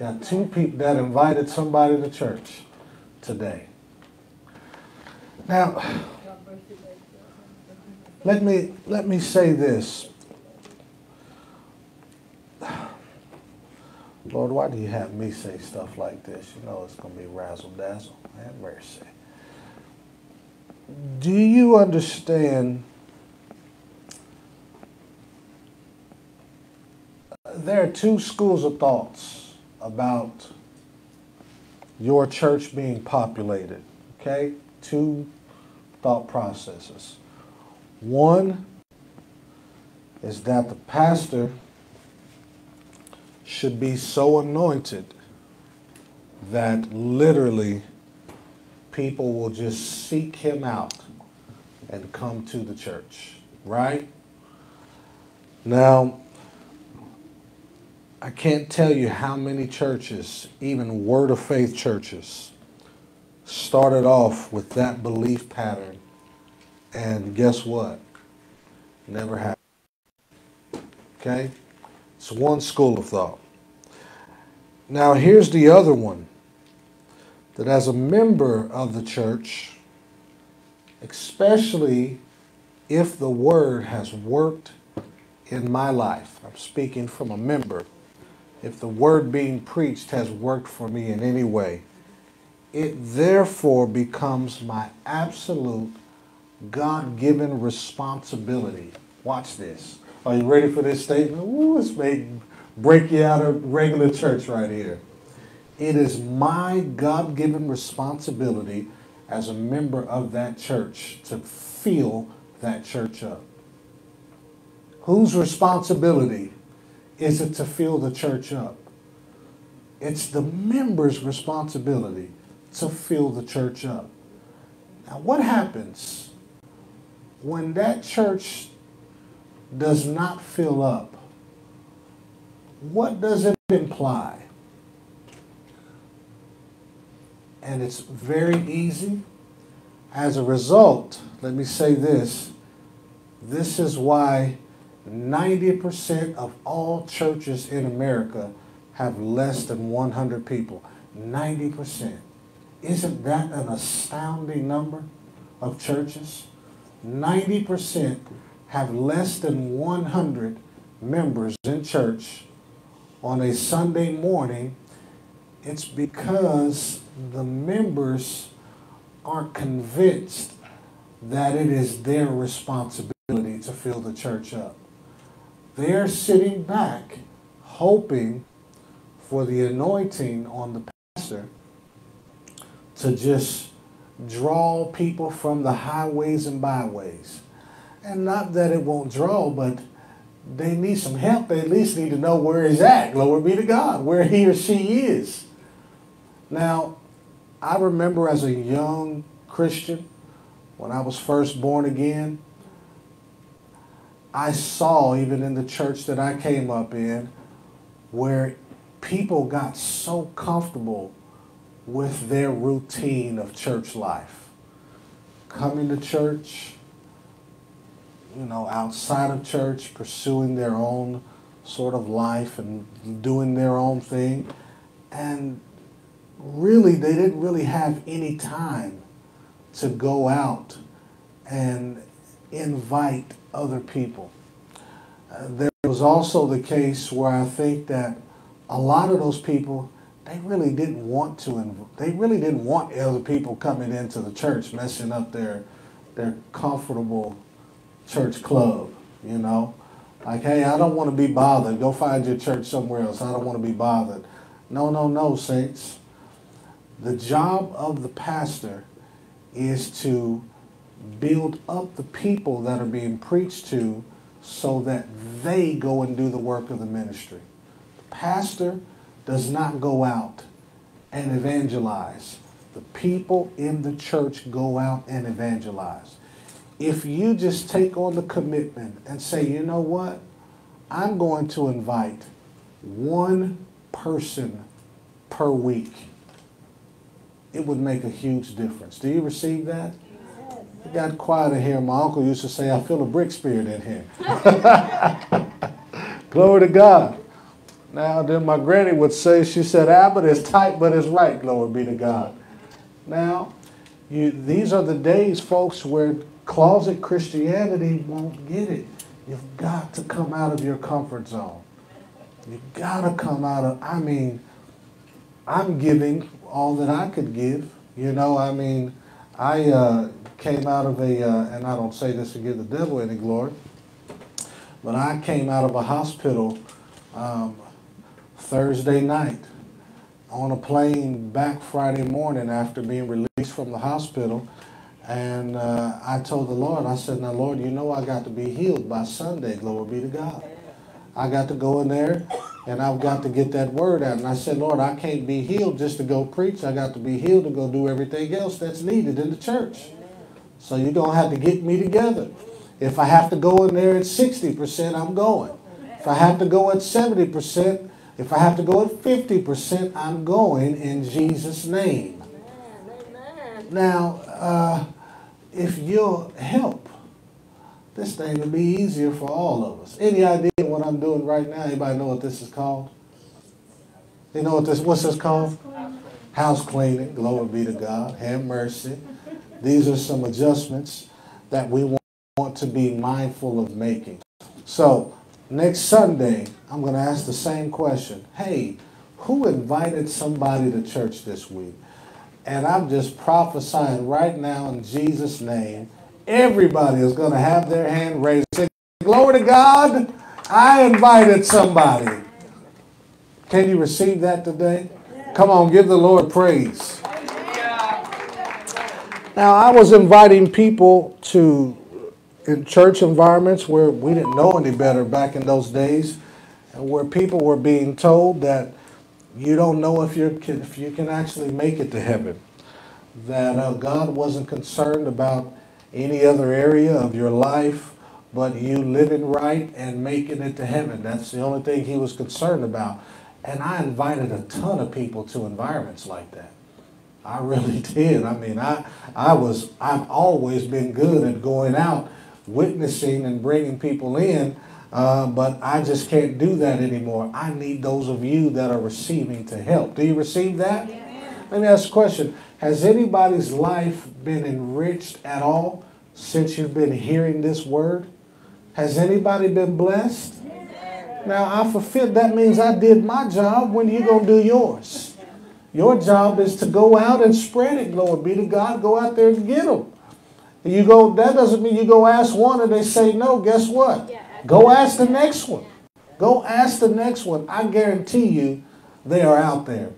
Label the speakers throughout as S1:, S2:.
S1: Got two people that invited somebody to church today. Now, let me let me say this. Lord, why do you have me say stuff like this? You know it's going to be razzle dazzle. Have mercy. Do you understand? There are two schools of thoughts about your church being populated. Okay? Two thought processes. One is that the pastor should be so anointed that literally people will just seek him out and come to the church, right? Now, I can't tell you how many churches, even Word of Faith churches, started off with that belief pattern. And guess what? Never happened. Okay? It's one school of thought. Now, here's the other one that as a member of the church, especially if the word has worked in my life, I'm speaking from a member, if the word being preached has worked for me in any way, it therefore becomes my absolute God given responsibility. Watch this. Are you ready for this statement? Ooh, it's made break you out of regular church right here. It is my God given responsibility as a member of that church to fill that church up. Whose responsibility is it to fill the church up? It's the member's responsibility to fill the church up. Now, what happens when that church does not fill up? What does it imply? And it's very easy. As a result, let me say this this is why 90% of all churches in America have less than 100 people. 90%. Isn't that an astounding number of churches? 90% have less than 100 members in church on a Sunday morning. It's because the members aren't convinced that it is their responsibility to fill the church up. They're sitting back hoping for the anointing on the pastor to just draw people from the highways and byways. And not that it won't draw, but they need some help. They at least need to know where he's at. Glory be to God, where he or she is. Now, I remember as a young Christian, when I was first born again, I saw, even in the church that I came up in, where people got so comfortable with their routine of church life. Coming to church, you know, outside of church, pursuing their own sort of life and doing their own thing. And really, they didn't really have any time to go out and invite other people. Uh, there was also the case where I think that a lot of those people they really didn't want to they really didn't want other people coming into the church messing up their their comfortable church club you know? Like hey i don't want to be bothered. Go find your church somewhere else. I don't want to be bothered. No no no saints. The job of the pastor is to build up the people that are being preached to so that they go and do the work of the ministry the pastor does not go out and evangelize. The people in the church go out and evangelize. If you just take on the commitment and say, you know what, I'm going to invite one person per week, it would make a huge difference. Do you receive that? It got quiet in here. My uncle used to say, I feel a brick spirit in here. Glory to God. Now, then my granny would say, she said, Abbott is tight, but it's right, glory be to God. Now, you, these are the days, folks, where closet Christianity won't get it. You've got to come out of your comfort zone. You've got to come out of, I mean, I'm giving all that I could give. You know, I mean, I uh, came out of a, uh, and I don't say this to give the devil any glory, but I came out of a hospital um, Thursday night on a plane back Friday morning after being released from the hospital. And uh, I told the Lord, I said, Now, Lord, you know I got to be healed by Sunday, glory be to God. I got to go in there and I've got to get that word out. And I said, Lord, I can't be healed just to go preach. I got to be healed to go do everything else that's needed in the church. So you don't have to get me together. If I have to go in there at 60%, I'm going. If I have to go at 70%, if I have to go at 50%, I'm going in Jesus' name. Now, uh, if you'll help, this thing will be easier for all of us. Any idea what I'm doing right now? Anybody know what this is called? You know what this, what's this called? House cleaning. Glory be to God. Have mercy. These are some adjustments that we want to be mindful of making. So next Sunday, I'm going to ask the same question. Hey, who invited somebody to church this week? And I'm just prophesying right now in Jesus' name everybody is going to have their hand raised. Say, Glory to God, I invited somebody. Can you receive that today? Come on, give the Lord praise. Now, I was inviting people to in church environments where we didn't know any better back in those days, and where people were being told that you don't know if you can, if you can actually make it to heaven. That uh, God wasn't concerned about any other area of your life but you living right and making it to heaven. That's the only thing he was concerned about. And I invited a ton of people to environments like that. I really did. I mean, I, I was, I've always been good at going out, witnessing and bringing people in, uh, but I just can't do that anymore. I need those of you that are receiving to help. Do you receive that? Yeah. Let me ask a question. Has anybody's life been enriched at all since you've been hearing this word? Has anybody been blessed? Now I fulfilled, that means I did my job. When you going to do yours? Your job is to go out and spread it, Lord be to God. Go out there and get them. You go, that doesn't mean you go ask one and they say no. Guess what? Go ask the next one. Go ask the next one. I guarantee you they are out there.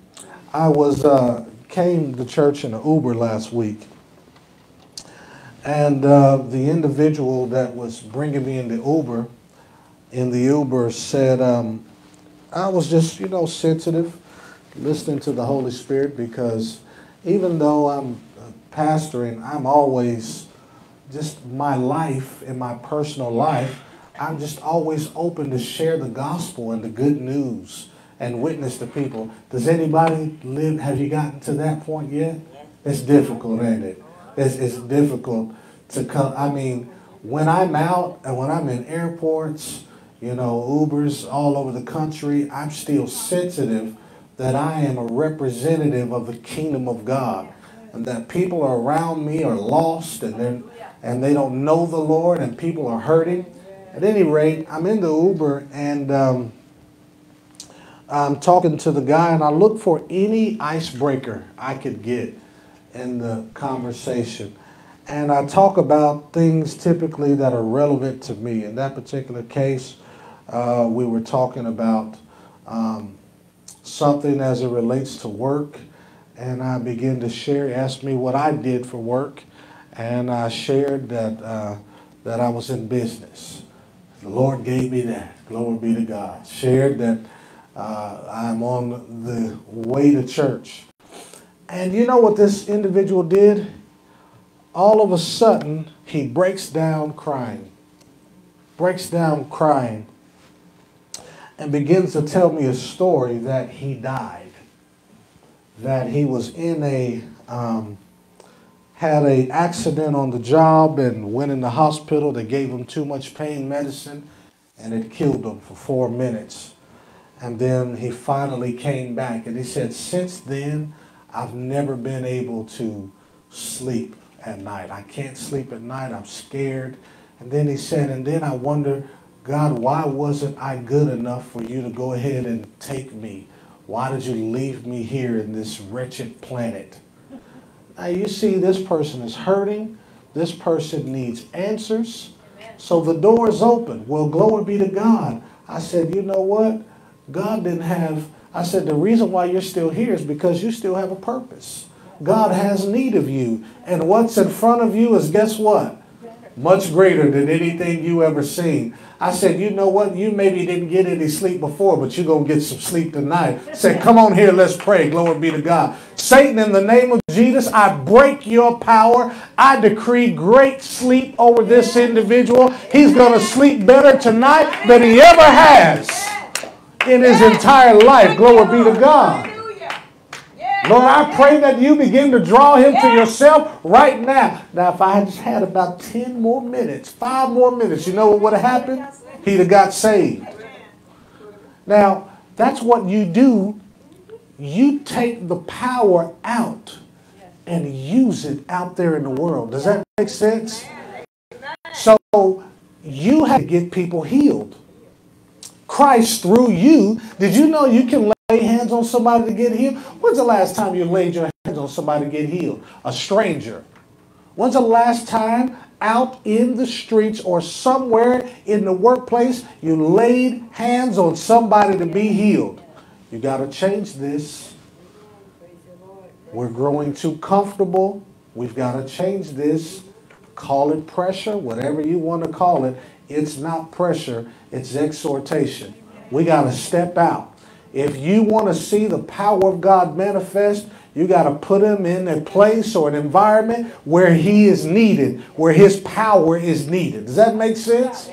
S1: I was uh, came to church in an Uber last week and uh, the individual that was bringing me in the Uber, in the Uber said, um, I was just, you know, sensitive, listening to the Holy Spirit because even though I'm pastoring, I'm always just my life in my personal life, I'm just always open to share the gospel and the good news and witness to people. Does anybody live, have you gotten to that point yet? It's difficult, ain't it? It's, it's difficult to come. I mean, when I'm out and when I'm in airports, you know, Ubers all over the country, I'm still sensitive that I am a representative of the kingdom of God. And that people around me are lost and, and they don't know the Lord and people are hurting. At any rate, I'm in the Uber and um, I'm talking to the guy and I look for any icebreaker I could get in the conversation. And I talk about things typically that are relevant to me. In that particular case, uh, we were talking about um, something as it relates to work. And I began to share, he asked me what I did for work. And I shared that, uh, that I was in business. The Lord gave me that. Glory be to God. Shared that uh, I'm on the way to church. And you know what this individual did? All of a sudden, he breaks down crying. Breaks down crying. And begins to tell me a story that he died. That he was in a, um, had a accident on the job and went in the hospital. They gave him too much pain medicine and it killed him for four minutes. And then he finally came back and he said, Since then, I've never been able to sleep at night. I can't sleep at night. I'm scared. And then he said, And then I wonder, God, why wasn't I good enough for you to go ahead and take me? Why did you leave me here in this wretched planet? Now you see, this person is hurting. This person needs answers. So the door is open. Well, glory be to God. I said, you know what? God didn't have, I said, the reason why you're still here is because you still have a purpose. God has need of you. And what's in front of you is guess what? Much greater than anything you ever seen. I said, you know what? You maybe didn't get any sleep before, but you're going to get some sleep tonight. I said, come on here, let's pray. Glory be to God. Satan, in the name of Jesus, I break your power. I decree great sleep over this individual. He's going to sleep better tonight than he ever has in his entire life. Glory be to God. Lord, I pray that you begin to draw him to yourself right now. Now, if I had just had about 10 more minutes, five more minutes, you know what would have happened? He'd have got saved. Now, that's what you do. You take the power out and use it out there in the world. Does that make sense? So you have to get people healed. Christ through you. Did you know you can lay hands on somebody to get healed? When's the last time you laid your hands on somebody to get healed? A stranger. When's the last time out in the streets or somewhere in the workplace you laid hands on somebody to be healed? You got to change this. We're growing too comfortable. We've got to change this. Call it pressure, whatever you want to call it. It's not pressure, it's exhortation. We got to step out. If you want to see the power of God manifest, you got to put him in a place or an environment where he is needed, where his power is needed. Does that make sense?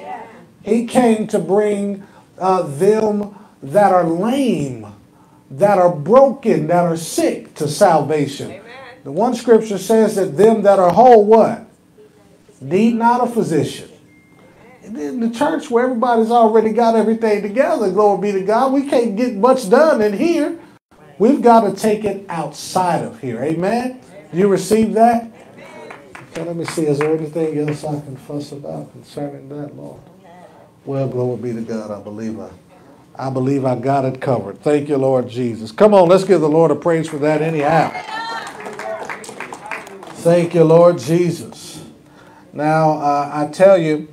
S1: He came to bring uh, them that are lame, that are broken, that are sick to salvation. Amen. The one scripture says that them that are whole, what? Need not a physician in the church where everybody's already got everything together, glory be to God, we can't get much done in here. We've got to take it outside of here. Amen? You receive that? Okay, let me see. Is there anything else I can fuss about concerning that, Lord? Well, glory be to God. I believe I, I believe I got it covered. Thank you, Lord Jesus. Come on, let's give the Lord a praise for that anyhow. Thank you, Lord Jesus. Now, uh, I tell you,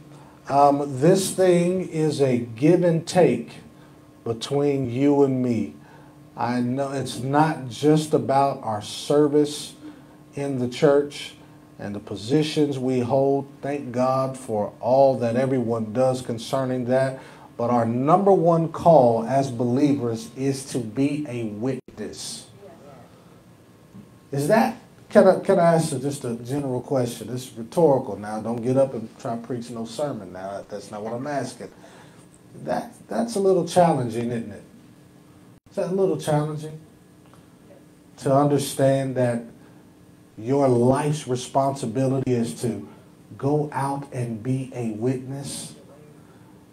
S1: um, this thing is a give and take between you and me. I know it's not just about our service in the church and the positions we hold. Thank God for all that everyone does concerning that. But our number one call as believers is to be a witness. Is that can I, can I ask you just a general question? This is rhetorical now. Don't get up and try to preach no sermon now. That's not what I'm asking. That, that's a little challenging, isn't it? Is that a little challenging? To understand that your life's responsibility is to go out and be a witness.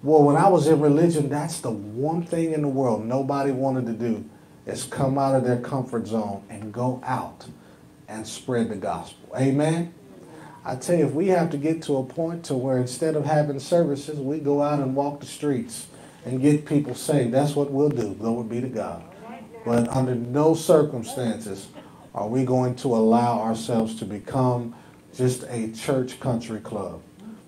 S1: Well, when I was in religion, that's the one thing in the world nobody wanted to do is come out of their comfort zone and go out and spread the gospel. Amen? I tell you, if we have to get to a point to where instead of having services, we go out and walk the streets and get people saved, that's what we'll do. Glory be to God. But under no circumstances are we going to allow ourselves to become just a church country club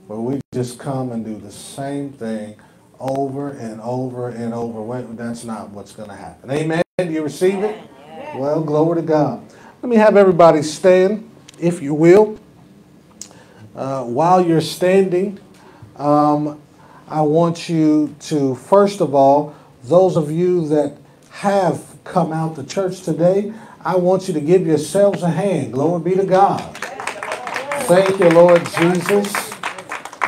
S1: where we just come and do the same thing over and over and over. Wait, that's not what's going to happen. Amen? Do you receive it? Well, glory to God. Let me have everybody stand, if you will. Uh, while you're standing, um, I want you to, first of all, those of you that have come out to church today, I want you to give yourselves a hand. Glory be to God. Thank you, Lord Jesus.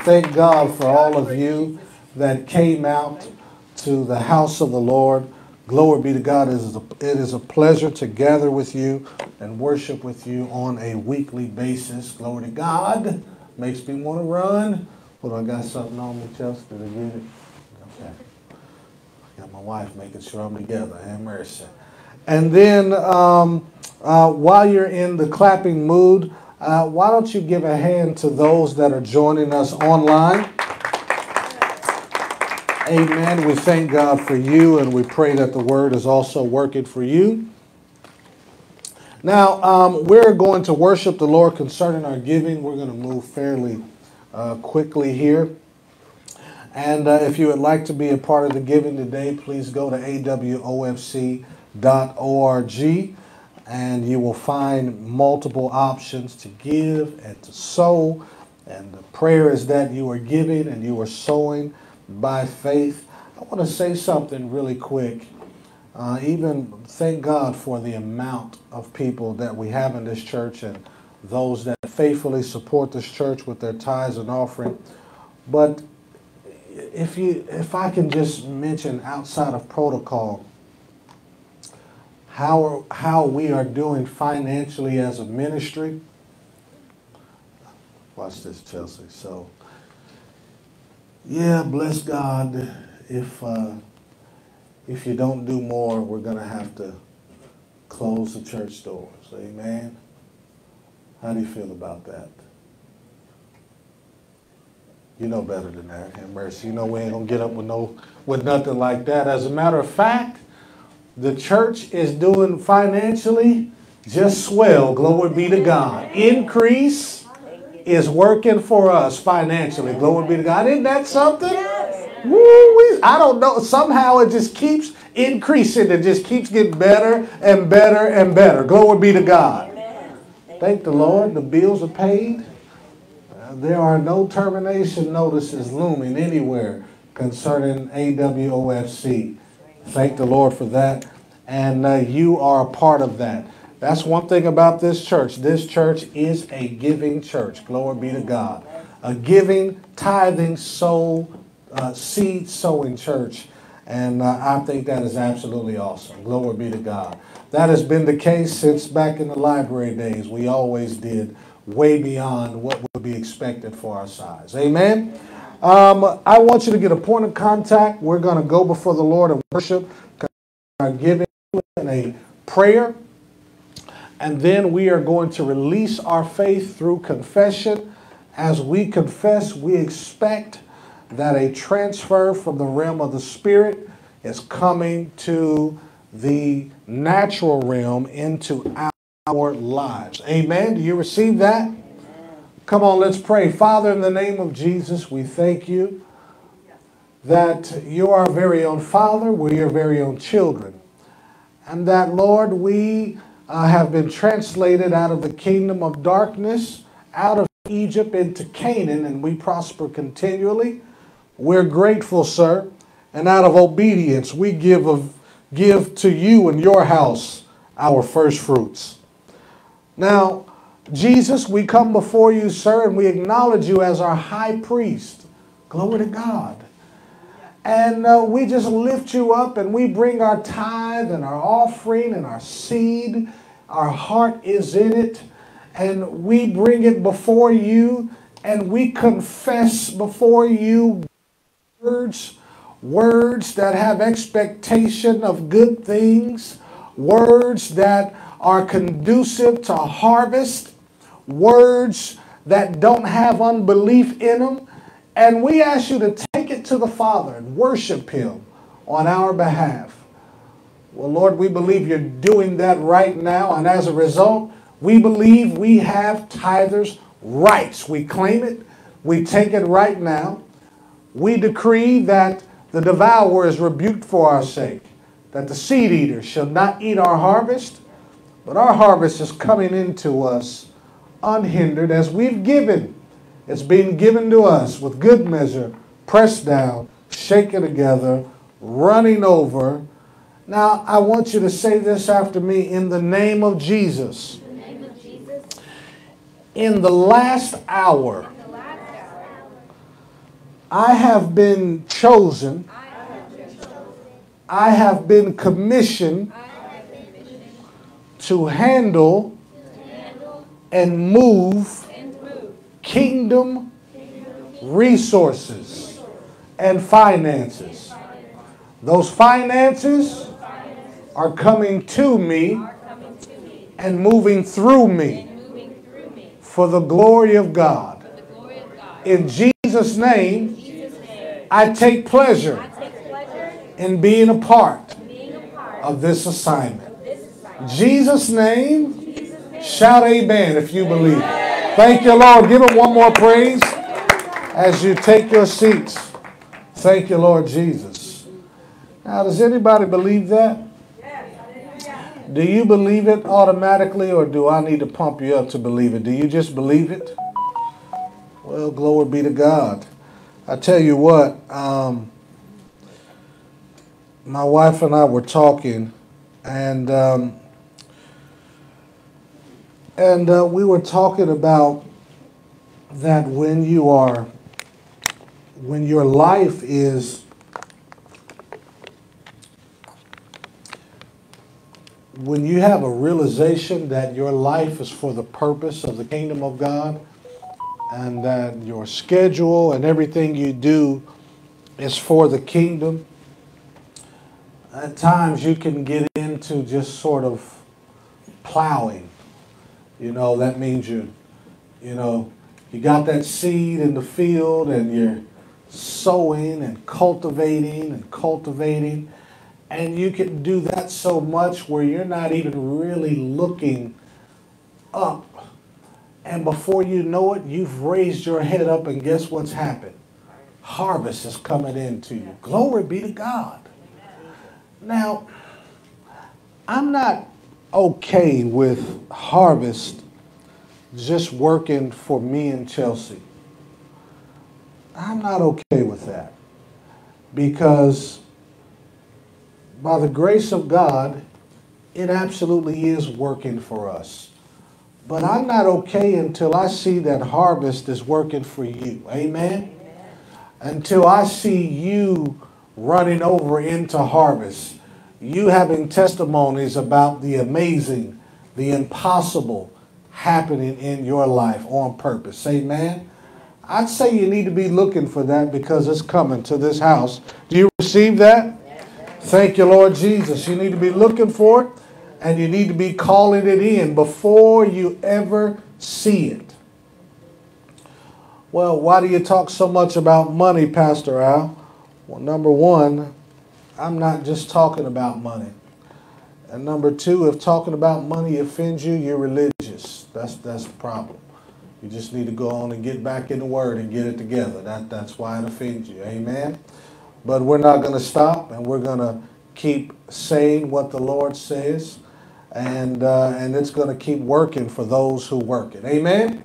S1: Thank God for all of you that came out to the house of the Lord. Glory be to God. It is, a, it is a pleasure to gather with you and worship with you on a weekly basis. Glory to God. Makes me want to run. Hold on, I got something on me, Chelsea. Did I get it? Okay. I Got my wife making sure I'm together. Have mercy. And then um, uh, while you're in the clapping mood, uh, why don't you give a hand to those that are joining us online? Amen. We thank God for you and we pray that the word is also working for you. Now, um, we're going to worship the Lord concerning our giving. We're going to move fairly uh, quickly here. And uh, if you would like to be a part of the giving today, please go to awofc.org and you will find multiple options to give and to sow. And the prayer is that you are giving and you are sowing by faith. I want to say something really quick. Uh, even thank God for the amount of people that we have in this church and those that faithfully support this church with their tithes and offering. But if you, if I can just mention outside of protocol, how how we are doing financially as a ministry. Watch this, Chelsea. So, yeah, bless God. If uh, if you don't do more, we're to have to close the church doors. Amen. How do you feel about that? You know better than that. Have mercy. You know we ain't gonna get up with no with nothing like that. As a matter of fact, the church is doing financially just swell. Glory be to God. Increase is working for us financially. Glory be to God. Isn't that something? Woo, I don't know. Somehow it just keeps increasing. It just keeps getting better and better and better. Glory be to God. Thank the Lord. The bills are paid. Uh, there are no termination notices looming anywhere concerning AWOFC. Thank the Lord for that. And uh, you are a part of that. That's one thing about this church. This church is a giving church. Glory be to God. A giving, tithing, soul, uh, seed sowing church. And uh, I think that is absolutely awesome. Glory be to God. That has been the case since back in the library days. We always did way beyond what would be expected for our size. Amen. Um, I want you to get a point of contact. We're going to go before the Lord and worship, our giving in a prayer, and then we are going to release our faith through confession. As we confess, we expect that a transfer from the realm of the spirit is coming to the natural realm into our lives. Amen. Do you receive that? Come on, let's pray. Father, in the name of Jesus, we thank you that you are our very own Father, we're your very own children. And that, Lord, we uh, have been translated out of the kingdom of darkness, out of Egypt into Canaan, and we prosper continually. We're grateful, sir. And out of obedience, we give, of, give to you and your house our first fruits. Now, Jesus, we come before you, sir, and we acknowledge you as our high priest. Glory to God. And uh, we just lift you up and we bring our tithe and our offering and our seed. Our heart is in it. And we bring it before you and we confess before you words, words that have expectation of good things, words that are conducive to harvest, words that don't have unbelief in them. And we ask you to take it to the Father and worship Him on our behalf. Well, Lord, we believe you're doing that right now. And as a result, we believe we have tithers' rights. We claim it, we take it right now. We decree that the devourer is rebuked for our sake, that the seed eater shall not eat our harvest, but our harvest is coming into us unhindered as we've given. It's being given to us with good measure, pressed down, shaken together, running over. Now, I want you to say this after me in the name of Jesus. In the, name of Jesus. In the last hour, I have been chosen. I have been commissioned to handle and move kingdom resources and finances. Those finances are coming to me and moving through me for the glory of God. In Jesus' name, I take pleasure in being a part of this assignment. Jesus' name, shout amen if you believe. Thank you, Lord. Give him one more praise as you take your seats. Thank you, Lord Jesus. Now, does anybody believe that? Do you believe it automatically, or do I need to pump you up to believe it? Do you just believe it? Well, glory be to God. I tell you what, um, my wife and I were talking, and um, and uh, we were talking about that when you are, when your life is when you have a realization that your life is for the purpose of the kingdom of God and that your schedule and everything you do is for the kingdom, at times you can get into just sort of plowing. You know, that means you, you know, you got that seed in the field and you're sowing and cultivating and cultivating and you can do that so much where you're not even really looking up. And before you know it, you've raised your head up, and guess what's happened? Harvest is coming into you. Glory be to God. Now, I'm not okay with harvest just working for me and Chelsea. I'm not okay with that because by the grace of God, it absolutely is working for us. But I'm not okay until I see that harvest is working for you. Amen? Until I see you running over into harvest. You having testimonies about the amazing, the impossible happening in your life on purpose. Amen? I'd say you need to be looking for that because it's coming to this house. Do you receive that? Thank you, Lord Jesus. You need to be looking for it and you need to be calling it in before you ever see it. Well, why do you talk so much about money, Pastor Al? Well, number one, I'm not just talking about money. And number two, if talking about money offends you, you're religious. That's that's the problem. You just need to go on and get back in the Word and get it together. That that's why it offends you. Amen. But we're not going to stop, and we're going to keep saying what the Lord says, and uh, and it's going to keep working for those who work it. Amen.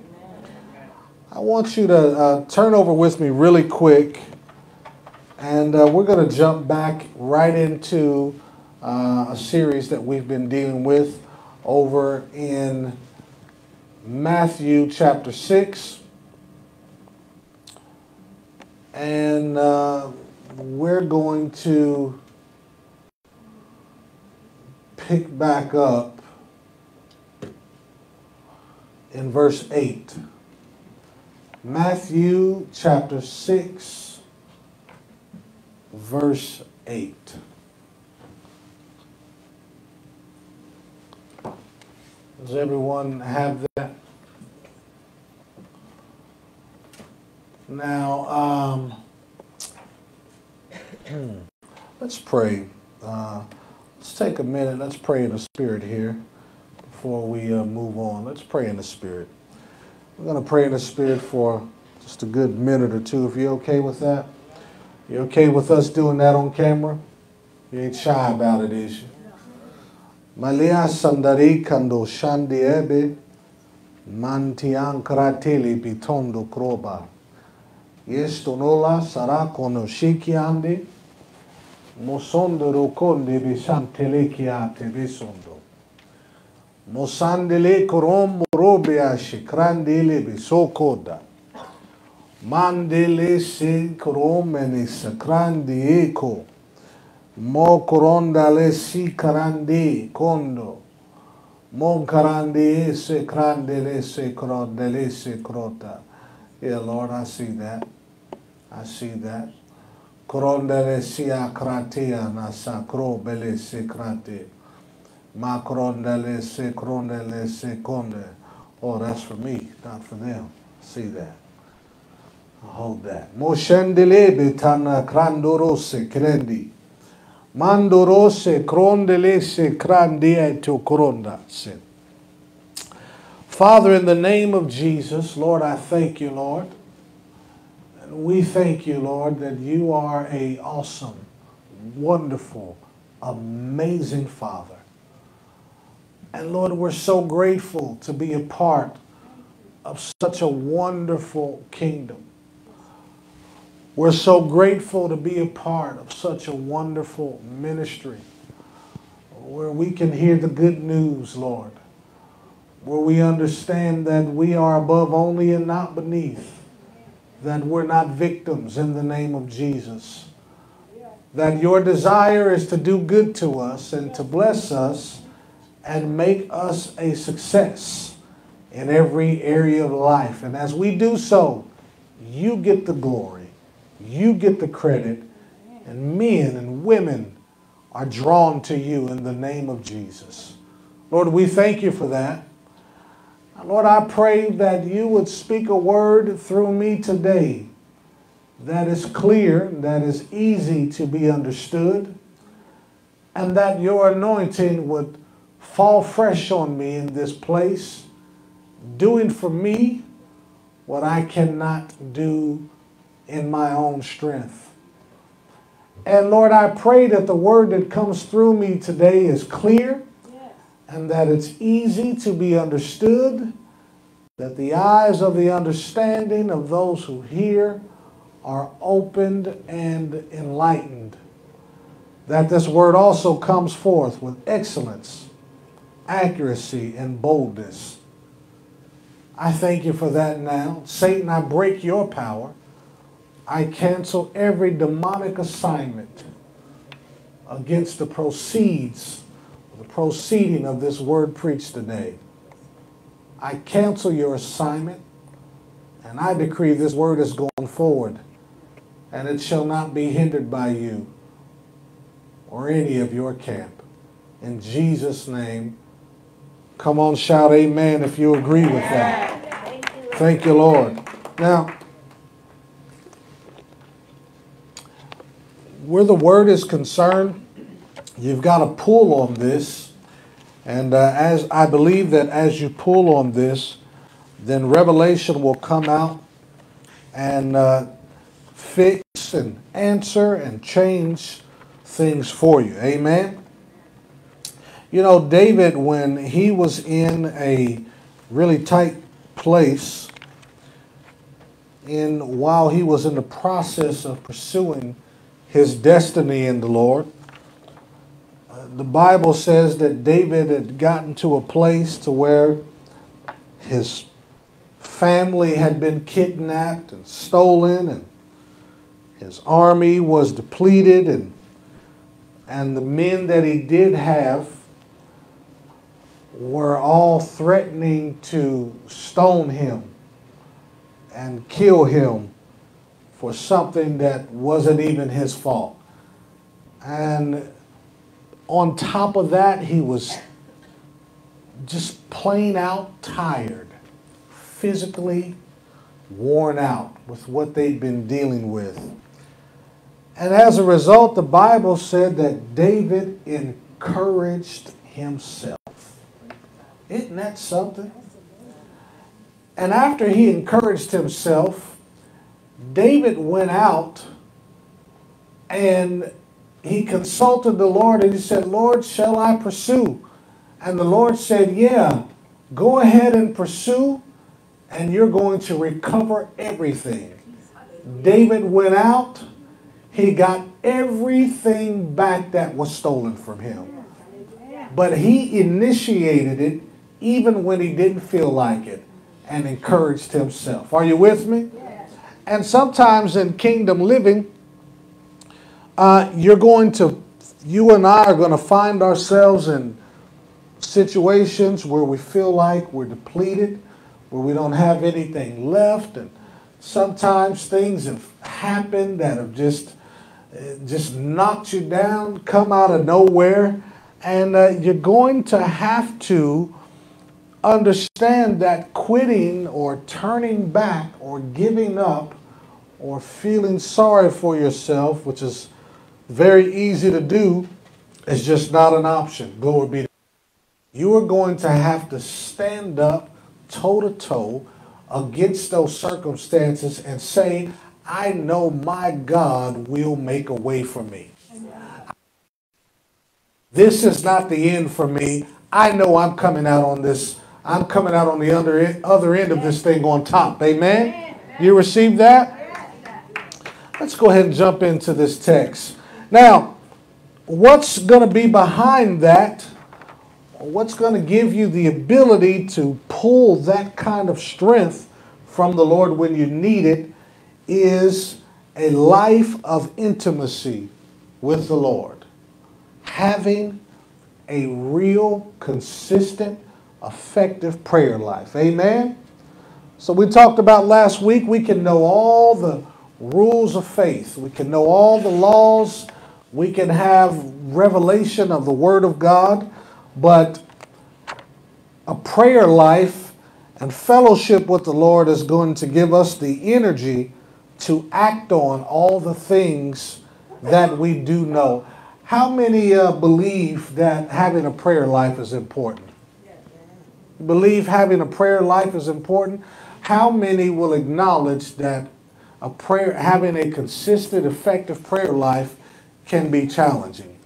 S1: I want you to uh, turn over with me really quick, and uh, we're going to jump back right into uh, a series that we've been dealing with over in Matthew chapter 6. And uh, we're going to pick back up in verse 8. Matthew chapter 6, verse 8. Does everyone have that? Now, um, let's pray. Uh, let's take a minute. Let's pray in the Spirit here before we uh, move on. Let's pray in the Spirit. We're going to pray in the Spirit for just a good minute or two. If you're okay with that, you okay with us doing that on camera? You ain't shy about it, is you? Malia sandari kando shandi ebe krateli bitondo kroba. Yesto nola sarà conosciki andi mosondo rokonde besantele chiate besondo. Mosandele korom robe ashe krandele besokoda. Mandele se koromenis krandi eko. Mo koronda le si kondo. Mon karandi se krande le se se krota. Yeah, Lord, I see that. I see that. Krondele sia kratia nasa krobele se krate. Ma krondele se krondele se konde. Oh, that's for me, not for them. See that. Hold that. Moshendele betana krandorose krendi. Mandorose krondelese krandia to kronda. Father, in the name of Jesus, Lord, I thank you, Lord. And we thank you, Lord, that you are a awesome, wonderful, amazing Father. And Lord, we're so grateful to be a part of such a wonderful kingdom. We're so grateful to be a part of such a wonderful ministry where we can hear the good news, Lord, where we understand that we are above only and not beneath, that we're not victims in the name of Jesus, that your desire is to do good to us and to bless us and make us a success in every area of life. And as we do so, you get the glory. You get the credit, and men and women are drawn to you in the name of Jesus. Lord, we thank you for that. Lord, I pray that you would speak a word through me today that is clear, that is easy to be understood, and that your anointing would fall fresh on me in this place, doing for me what I cannot do in my own strength. And Lord, I pray that the word that comes through me today is clear and that it's easy to be understood, that the eyes of the understanding of those who hear are opened and enlightened, that this word also comes forth with excellence, accuracy, and boldness. I thank you for that now. Satan, I break your power. I cancel every demonic assignment against the proceeds, the proceeding of this word preached today. I cancel your assignment and I decree this word is going forward and it shall not be hindered by you or any of your camp. In Jesus' name, come on, shout amen if you agree with that. Thank you, Lord. Now, where the word is concerned, you've got to pull on this. And uh, as I believe that as you pull on this, then revelation will come out and uh, fix and answer and change things for you. Amen. You know, David, when he was in a really tight place, in while he was in the process of pursuing his destiny in the Lord. The Bible says that David had gotten to a place to where his family had been kidnapped and stolen and his army was depleted and and the men that he did have were all threatening to stone him and kill him for something that wasn't even his fault. And on top of that, he was just plain out tired, physically worn out with what they'd been dealing with. And as a result, the Bible said that David encouraged himself. Isn't that something? And after he encouraged himself, David went out and he consulted the Lord and he said, Lord, shall I pursue? And the Lord said, Yeah, go ahead and pursue, and you're going to recover everything. David went out, he got everything back that was stolen from him. But he initiated it even when he didn't feel like it and encouraged himself. Are you with me? And sometimes in kingdom living, uh, you're going to, you and I are going to find ourselves in situations where we feel like we're depleted, where we don't have anything left. And sometimes things have happened that have just, just knocked you down, come out of nowhere, and uh, you're going to have to understand that quitting or turning back or giving up or feeling sorry for yourself, which is very easy to do, is just not an option. Glory be to You are going to have to stand up toe to toe against those circumstances and say, I know my God will make a way for me. This is not the end for me. I know I'm coming out on this. I'm coming out on the other, other end of this thing on top. Amen? You receive that? Let's go ahead and jump into this text. Now, what's going to be behind that? What's going to give you the ability to pull that kind of strength from the Lord when you need it is a life of intimacy with the Lord. Having a real, consistent, effective prayer life. Amen? So we talked about last week, we can know all the rules of faith. We can know all the laws. We can have revelation of the Word of God. But a prayer life and fellowship with the Lord is going to give us the energy to act on all the things that we do know. How many uh, believe that having a prayer life is important? Believe having a prayer life is important? How many will acknowledge that a prayer, having a consistent, effective prayer life can be challenging?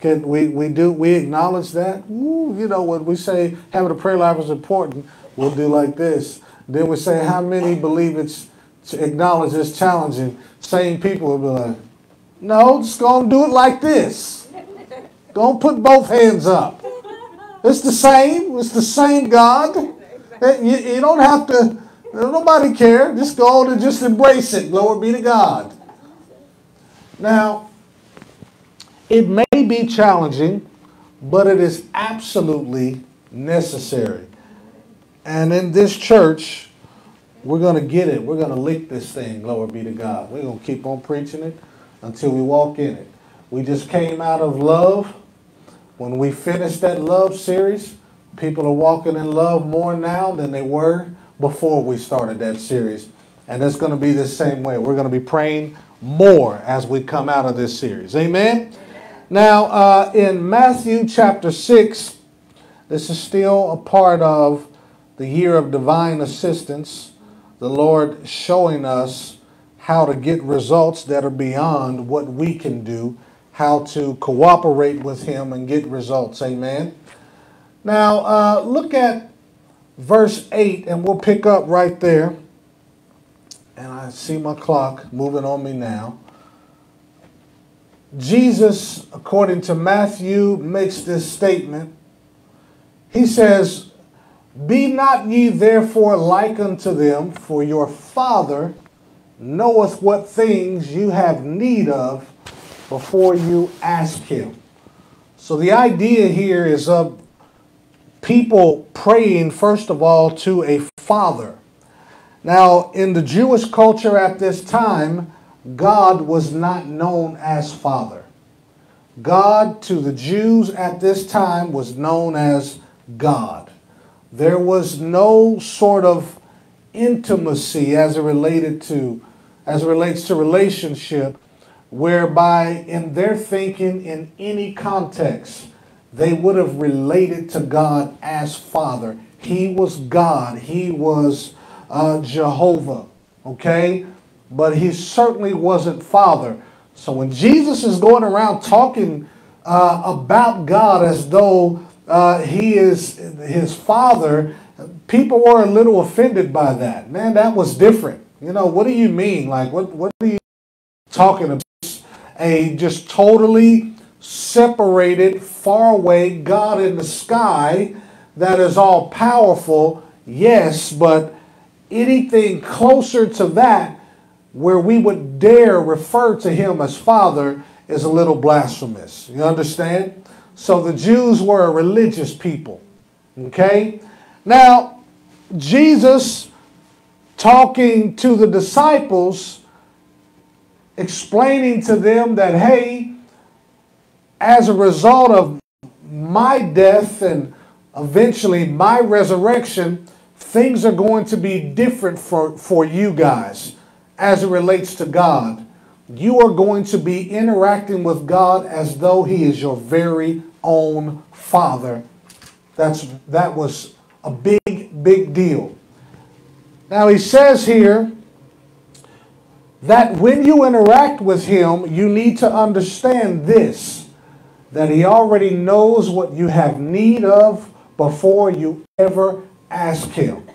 S1: Can we, we do we acknowledge that? Ooh, you know when we say having a prayer life is important, we'll do like this. Then we say how many believe it's acknowledge it's challenging, same people will be like, no, just go and do it like this. And put both hands up. It's the same. It's the same God. Eh, you, you don't have to, nobody care. Just go on and just embrace it. Glory be to God. Now, it may be challenging, but it is absolutely necessary. And in this church, we're going to get it. We're going to lick this thing, glory be to God. We're going to keep on preaching it until we walk in it. We just came out of love. When we finished that love series, people are walking in love more now than they were before we started that series. And it's going to be the same way. We're going to be praying more as we come out of this series. Amen? Now, uh, in Matthew chapter 6, this is still a part of the year of divine assistance the Lord showing us how to get results that are beyond what we can do, how to cooperate with Him and get results. Amen. Now, uh, look at verse 8, and we'll pick up right there. And I see my clock moving on me now. Jesus, according to Matthew, makes this statement. He says, be not ye therefore like unto them, for your Father knoweth what things you have need of before you ask him. So the idea here is of people praying, first of all, to a father. Now, in the Jewish culture at this time, God was not known as Father. God to the Jews at this time was known as God. There was no sort of intimacy as it related to as it relates to relationship whereby in their thinking in any context they would have related to God as Father. He was God. He was uh, Jehovah. Okay? But he certainly wasn't Father. So when Jesus is going around talking uh, about God as though uh, he is his father, people were a little offended by that. Man, that was different. You know, what do you mean? Like, what, what are you talking about? A just totally separated, far away God in the sky that is all powerful, yes, but anything closer to that where we would dare refer to him as Father is a little blasphemous. You understand? So the Jews were a religious people. Okay? Now, Jesus talking to the disciples, explaining to them that, hey, as a result of my death and eventually my resurrection, things are going to be different for, for you guys as it relates to God. You are going to be interacting with God as though He is your very own Father. That's, that was a big, big deal. Now, He says here that when you interact with Him, you need to understand this that He already knows what you have need of before you ever ask Him.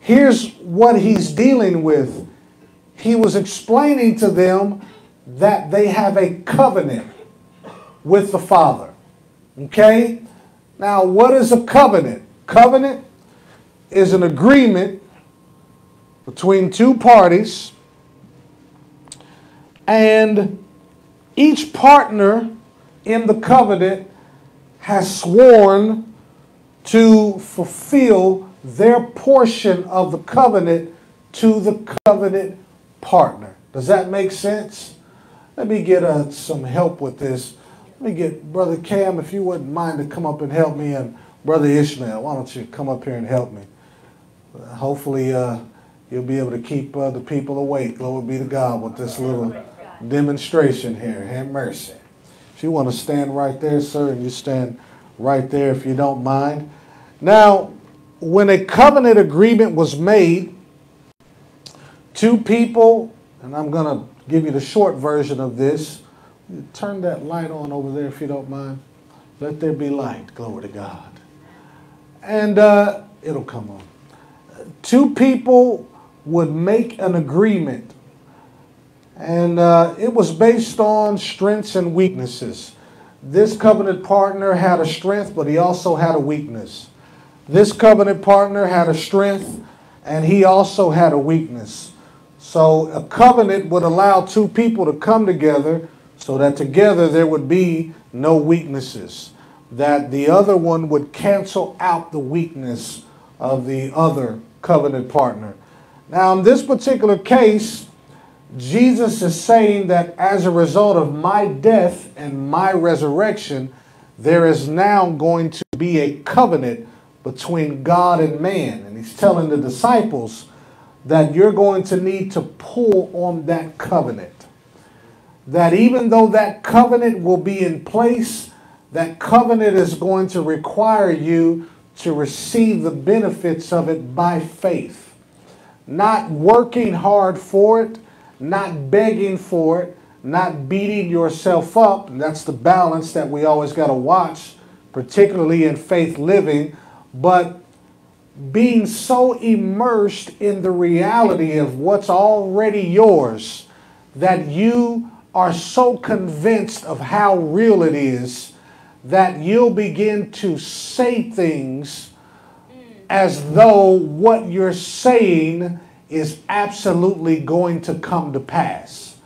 S1: Here's what He's dealing with He was explaining to them that they have a covenant with the Father. Okay? Now, what is a covenant? Covenant is an agreement between two parties, and each partner in the covenant has sworn to fulfill their portion of the covenant to the covenant partner. Does that make sense? Let me get uh, some help with this. Let me get Brother Cam, if you wouldn't mind to come up and help me, and Brother Ishmael, why don't you come up here and help me? Hopefully, uh, you'll be able to keep uh, the people awake. Glory be to God with this little demonstration here. Have mercy. If you want to stand right there, sir, and you stand right there if you don't mind. Now, when a covenant agreement was made, two people, and I'm going to give you the short version of this. Turn that light on over there if you don't mind. Let there be light. Glory to God. And uh, it'll come on. Two people would make an agreement and uh, it was based on strengths and weaknesses. This covenant partner had a strength, but he also had a weakness. This covenant partner had a strength, and he also had a weakness. So a covenant would allow two people to come together so that together there would be no weaknesses. That the other one would cancel out the weakness of the other covenant partner. Now, in this particular case, Jesus is saying that as a result of my death and my resurrection, there is now going to be a covenant between God and man. And he's telling the disciples that you're going to need to pull on that covenant. That even though that covenant will be in place, that covenant is going to require you to receive the benefits of it by faith. Not working hard for it, not begging for it, not beating yourself up. And that's the balance that we always got to watch, particularly in faith living, but being so immersed in the reality of what's already yours that you are so convinced of how real it is that you'll begin to say things mm. as though what you're saying is absolutely going to come to pass.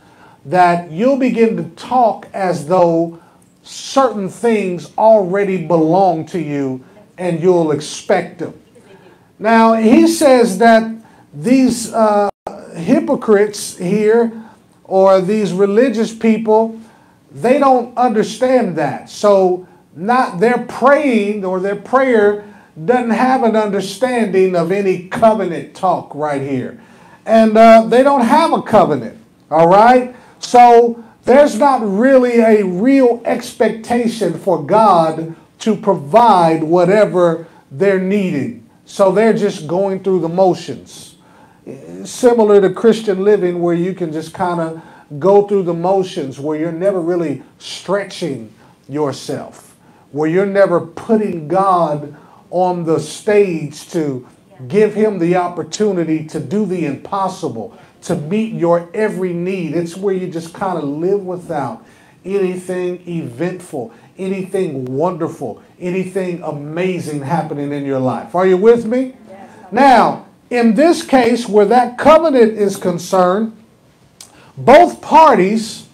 S1: That you'll begin to talk as though certain things already belong to you and you'll expect them. Now, he says that these uh, hypocrites here or these religious people, they don't understand that. So, not their praying or their prayer doesn't have an understanding of any covenant talk right here. And uh, they don't have a covenant, all right? So there's not really a real expectation for God to provide whatever they're needing. So they're just going through the motions. Similar to Christian living, where you can just kind of go through the motions, where you're never really stretching yourself, where you're never putting God on the stage to give him the opportunity to do the impossible, to meet your every need. It's where you just kind of live without anything eventful, anything wonderful, anything amazing happening in your life. Are you with me? Yes, now, in this case, where that covenant is concerned, both parties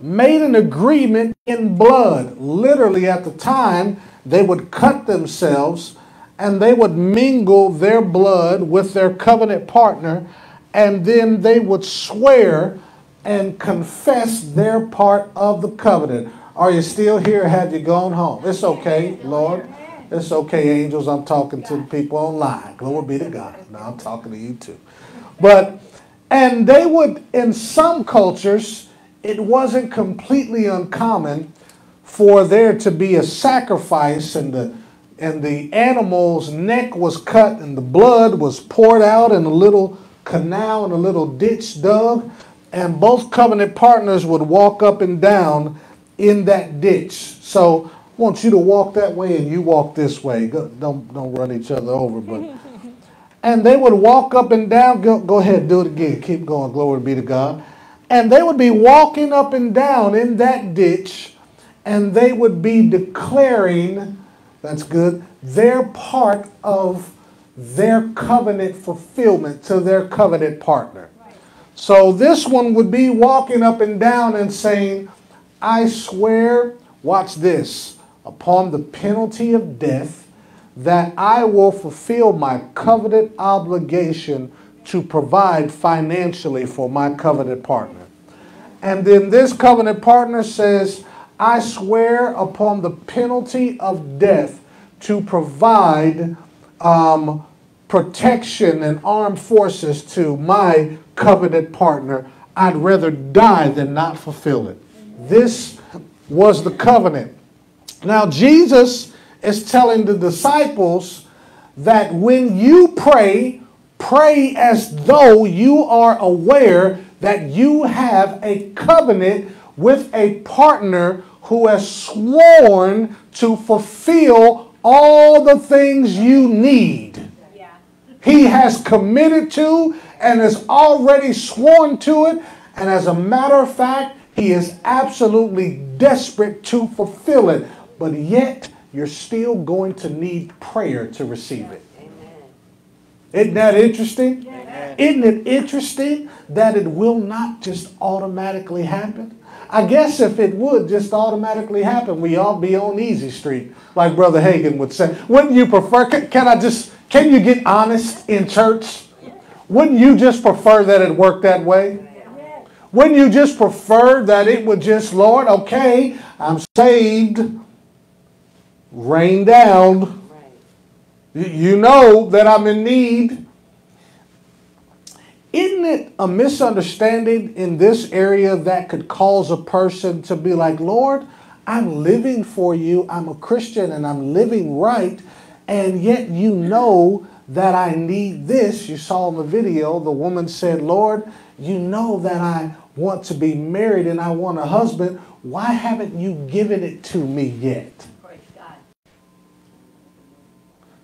S1: made an agreement in blood. Literally, at the time, they would cut themselves and they would mingle their blood with their covenant partner, and then they would swear and confess their part of the covenant. Are you still here? Have you gone home? It's okay, Lord. It's okay, angels. I'm talking to the people online. Glory be to God. Now I'm talking to you too. But, and they would, in some cultures, it wasn't completely uncommon for there to be a sacrifice and the and the animal's neck was cut and the blood was poured out in a little canal and a little ditch dug and both covenant partners would walk up and down in that ditch. So I want you to walk that way and you walk this way. Go, don't don't run each other over but and they would walk up and down. Go, go ahead do it again. Keep going. Glory be to god. And they would be walking up and down in that ditch and they would be declaring that's good their part of their covenant fulfillment to their covenant partner so this one would be walking up and down and saying i swear watch this upon the penalty of death that I will fulfill my covenant obligation to provide financially for my covenant partner. And then this covenant partner says, I swear upon the penalty of death to provide um, protection and armed forces to my covenant partner. I'd rather die than not fulfill it. This was the covenant. Now, Jesus is telling the disciples that when you pray, pray as though you are aware that you have a covenant with a partner who has sworn to fulfill all the things you need. Yeah. He has committed to and has already sworn to it. And as a matter of fact, he is absolutely desperate to fulfill it. But yet, you're still going to need prayer to receive it. Isn't that interesting? Isn't it interesting that it will not just automatically happen? I guess if it would just automatically happen, we all be on easy street, like Brother Hagin would say. Wouldn't you prefer? Can, can I just? Can you get honest in church? Wouldn't you just prefer that it worked that way? Wouldn't you just prefer that it would just, Lord, okay, I'm saved rain down. You know that I'm in need. Isn't it a misunderstanding in this area that could cause a person to be like, Lord, I'm living for you. I'm a Christian and I'm living right. And yet you know that I need this. You saw in the video, the woman said, Lord, you know that I want to be married and I want a husband. Why haven't you given it to me yet?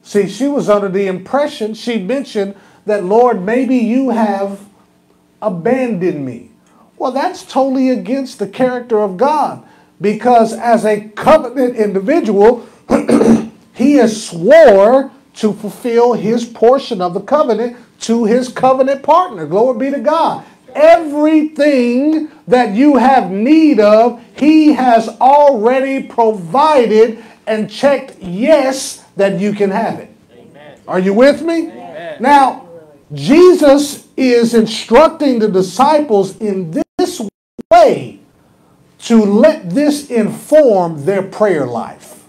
S1: See, she was under the impression, she mentioned that, Lord, maybe you have abandoned me. Well, that's totally against the character of God because as a covenant individual, he has swore to fulfill his portion of the covenant to his covenant partner. Glory be to God. Everything that you have need of, he has already provided and checked yes that you can have it. Amen. Are you with me? Amen. Now, Jesus is instructing the disciples in this way to let this inform their prayer life.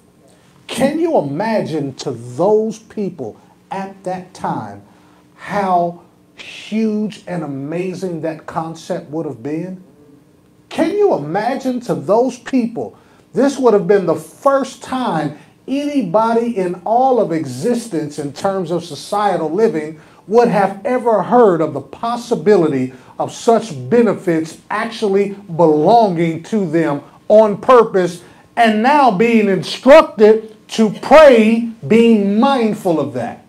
S1: Can you imagine to those people at that time how huge and amazing that concept would have been? Can you imagine to those people, this would have been the first time anybody in all of existence in terms of societal living would have ever heard of the possibility of such benefits actually belonging to them on purpose and now being instructed to pray being mindful of that.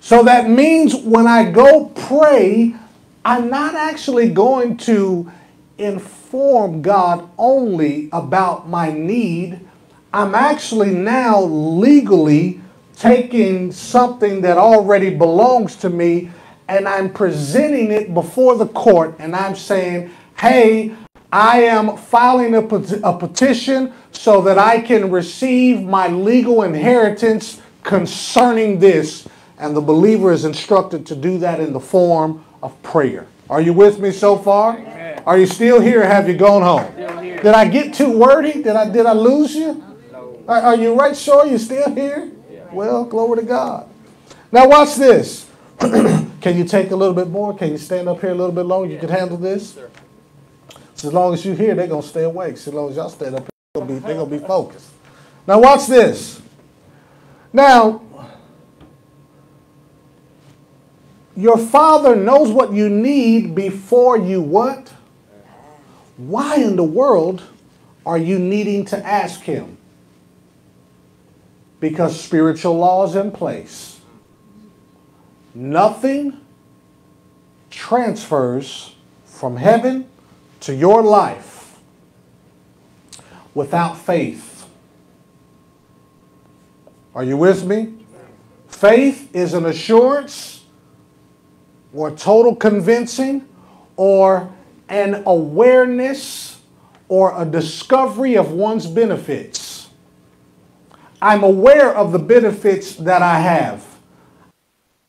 S1: So that means when I go pray, I'm not actually going to inform God only about my need I'm actually now legally taking something that already belongs to me and I'm presenting it before the court and I'm saying, hey, I am filing a, pet- a petition so that I can receive my legal inheritance concerning this. And the believer is instructed to do that in the form of prayer. Are you with me so far? Amen. Are you still here or have you gone home? Did I get too wordy? Did I did I lose you? Are, are you right sure you're still here? Well, glory to God. Now watch this. can you take a little bit more? Can you stand up here a little bit longer? You can handle this? So as long as you're here, they're gonna stay awake. So as long as y'all stand up here, they're they're gonna be focused. Now watch this. Now, your father knows what you need before you what? Why in the world are you needing to ask him? Because spiritual law is in place. Nothing transfers from heaven to your life without faith. Are you with me? Faith is an assurance or total convincing or an awareness or a discovery of one's benefits. I'm aware of the benefits that I have.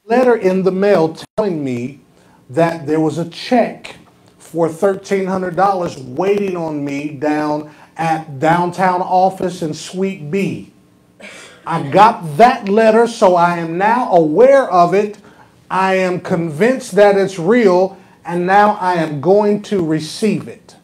S1: Letter in the mail telling me that there was a check for $1,300 waiting on me down at downtown office in Suite B. I got that letter, so I am now aware of it. I am convinced that it's real, and now I am going to receive it.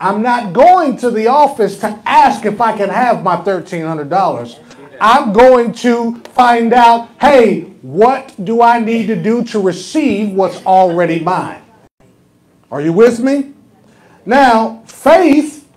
S1: I'm not going to the office to ask if I can have my $1,300. I'm going to find out, hey, what do I need to do to receive what's already mine? Are you with me? Now, faith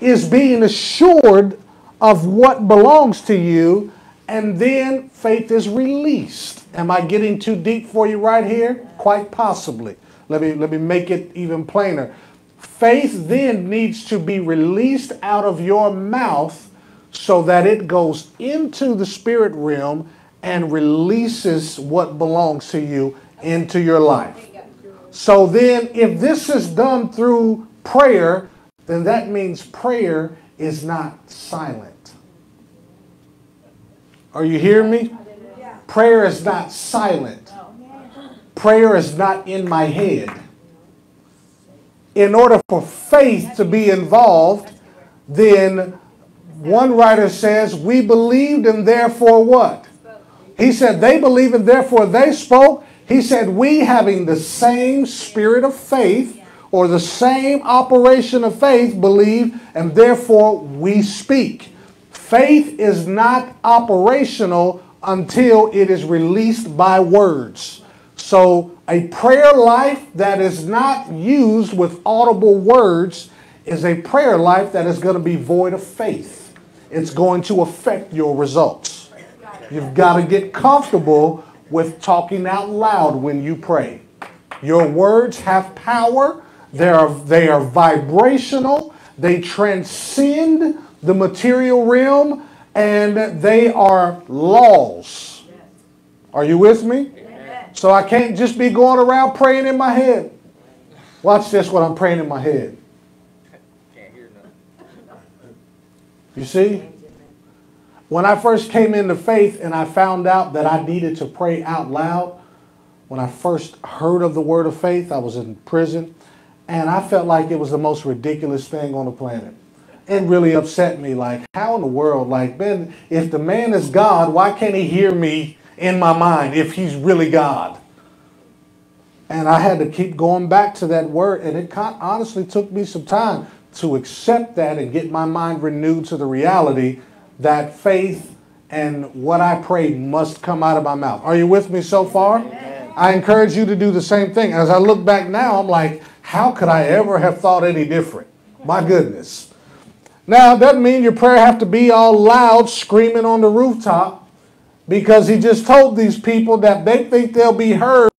S1: is being assured of what belongs to you, and then faith is released. Am I getting too deep for you right here? Quite possibly. Let me, let me make it even plainer. Faith then needs to be released out of your mouth so that it goes into the spirit realm and releases what belongs to you into your life. So then, if this is done through prayer, then that means prayer is not silent. Are you hearing me? Prayer is not silent. Prayer is not in my head. In order for faith to be involved, then one writer says, We believed and therefore what? He said, They believed and therefore they spoke. He said, We having the same spirit of faith or the same operation of faith believe, and therefore we speak. Faith is not operational until it is released by words. So, a prayer life that is not used with audible words is a prayer life that is going to be void of faith. It's going to affect your results. You've got to get comfortable with talking out loud when you pray. Your words have power, they are, they are vibrational, they transcend the material realm, and they are laws. Are you with me? So I can't just be going around praying in my head. Watch this what I'm praying in my head. You see? When I first came into faith and I found out that I needed to pray out loud, when I first heard of the word of faith, I was in prison, and I felt like it was the most ridiculous thing on the planet. It really upset me. Like, how in the world? Like, Ben, if the man is God, why can't he hear me in my mind if he's really God? And I had to keep going back to that word, and it honestly took me some time to accept that and get my mind renewed to the reality that faith and what I pray must come out of my mouth. Are you with me so far? Amen. I encourage you to do the same thing. As I look back now, I'm like, how could I ever have thought any different? My goodness. Now, it doesn't mean your prayer have to be all loud, screaming on the rooftop, because he just told these people that they think they'll be heard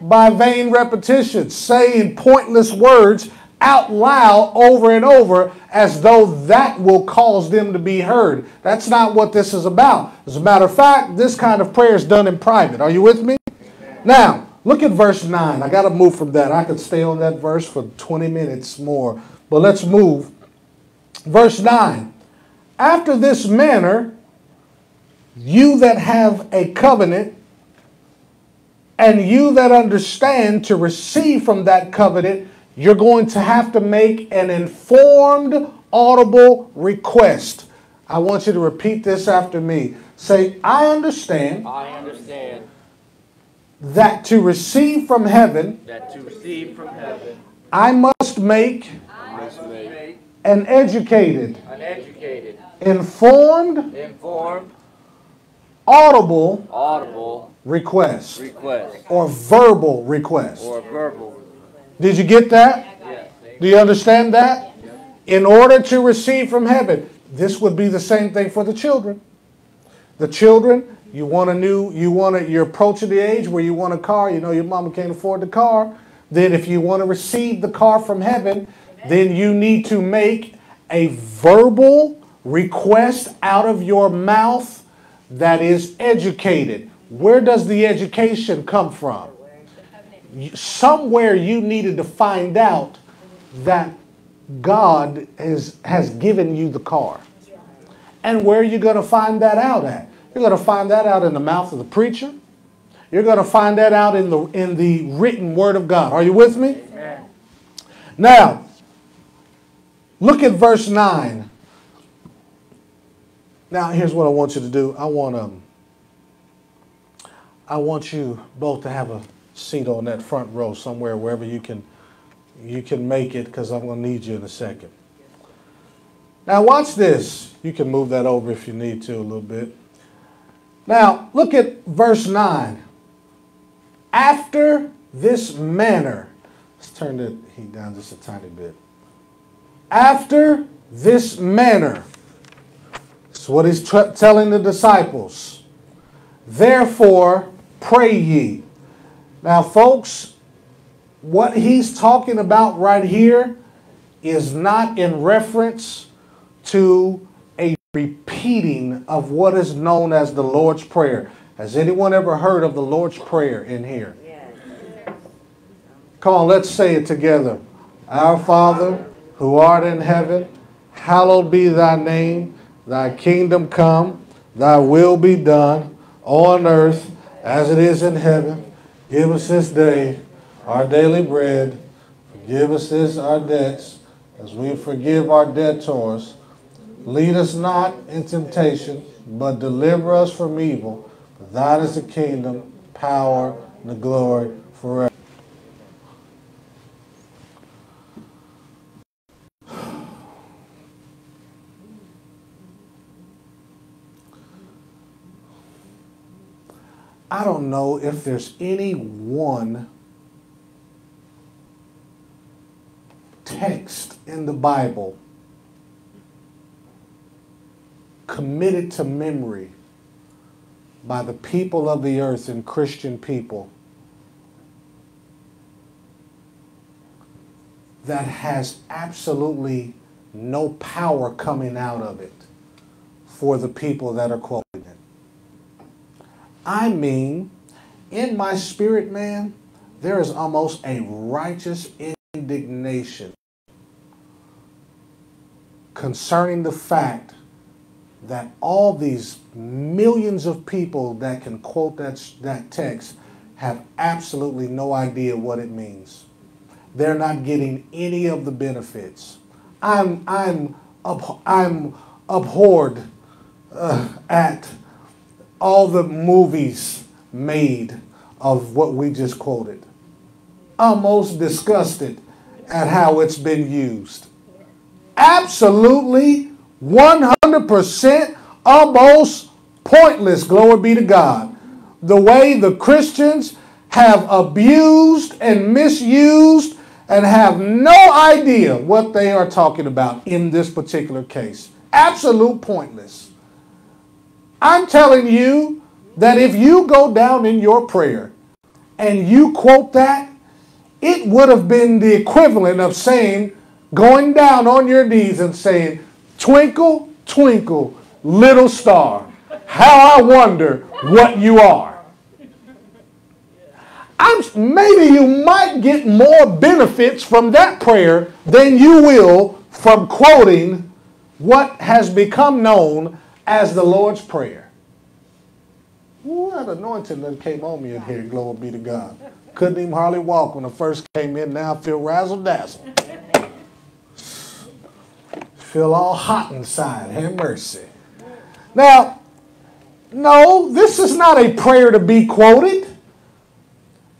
S1: by vain repetition, saying pointless words out loud over and over as though that will cause them to be heard. That's not what this is about. As a matter of fact, this kind of prayer is done in private. Are you with me? Now, look at verse 9. I got to move from that. I could stay on that verse for 20 minutes more. But let's move. Verse 9. After this manner, you that have a covenant, and you that understand to receive from that covenant you're going to have to make an informed, audible request. I want you to repeat this after me. Say, I understand.
S2: I understand
S1: that to receive from heaven,
S2: that to receive from heaven,
S1: I must make,
S2: I must make
S1: an educated,
S2: an educated,
S1: informed,
S2: informed,
S1: audible
S2: audible
S1: request
S2: request
S1: or verbal request.
S2: or verbal.
S1: Did you get that?
S2: Yes.
S1: Do you understand that? In order to receive from heaven, this would be the same thing for the children. The children, you want a new, you want to, you're approaching the age where you want a car, you know your mama can't afford the car. Then if you want to receive the car from heaven, then you need to make a verbal request out of your mouth that is educated. Where does the education come from? Somewhere you needed to find out that God is, has given you the car. And where are you going to find that out at? You're going to find that out in the mouth of the preacher. You're going to find that out in the, in the written word of God. Are you with me?
S2: Amen.
S1: Now, look at verse 9. Now, here's what I want you to do. I want um, I want you both to have a seat on that front row somewhere, wherever you can you can make it, because I'm going to need you in a second. Now, watch this. You can move that over if you need to a little bit. Now, look at verse 9. After this manner, let's turn the heat down just a tiny bit. After this manner, what he's telling the disciples. Therefore, pray ye. Now, folks, what he's talking about right here is not in reference to a repeating of what is known as the Lord's Prayer. Has anyone ever heard of the Lord's Prayer in here? Come on, let's say it together. Our Father, who art in heaven, hallowed be thy name. Thy kingdom come, thy will be done on earth as it is in heaven. Give us this day our daily bread. Forgive us this our debts as we forgive our debtors. Lead us not in temptation, but deliver us from evil. For thine is the kingdom, power, and the glory forever. I don't know if there's any one text in the Bible committed to memory by the people of the earth and Christian people that has absolutely no power coming out of it for the people that are it. I mean, in my spirit, man, there is almost a righteous indignation concerning the fact that all these millions of people that can quote that, that text have absolutely no idea what it means. They're not getting any of the benefits. I'm, I'm, I'm abhorred uh, at all the movies made of what we just quoted. Almost disgusted at how it's been used. Absolutely 100% almost pointless, glory be to God. The way the Christians have abused and misused and have no idea what they are talking about in this particular case. Absolute pointless. I'm telling you that if you go down in your prayer and you quote that, it would have been the equivalent of saying, going down on your knees and saying, Twinkle, twinkle, little star, how I wonder what you are. I'm, maybe you might get more benefits from that prayer than you will from quoting what has become known as the Lord's Prayer. Ooh, that anointing that came on me in here, glory be to God. Couldn't even hardly walk when I first came in. Now I feel razzle dazzle. Feel all hot inside. Have mercy. Now, no, this is not a prayer to be quoted.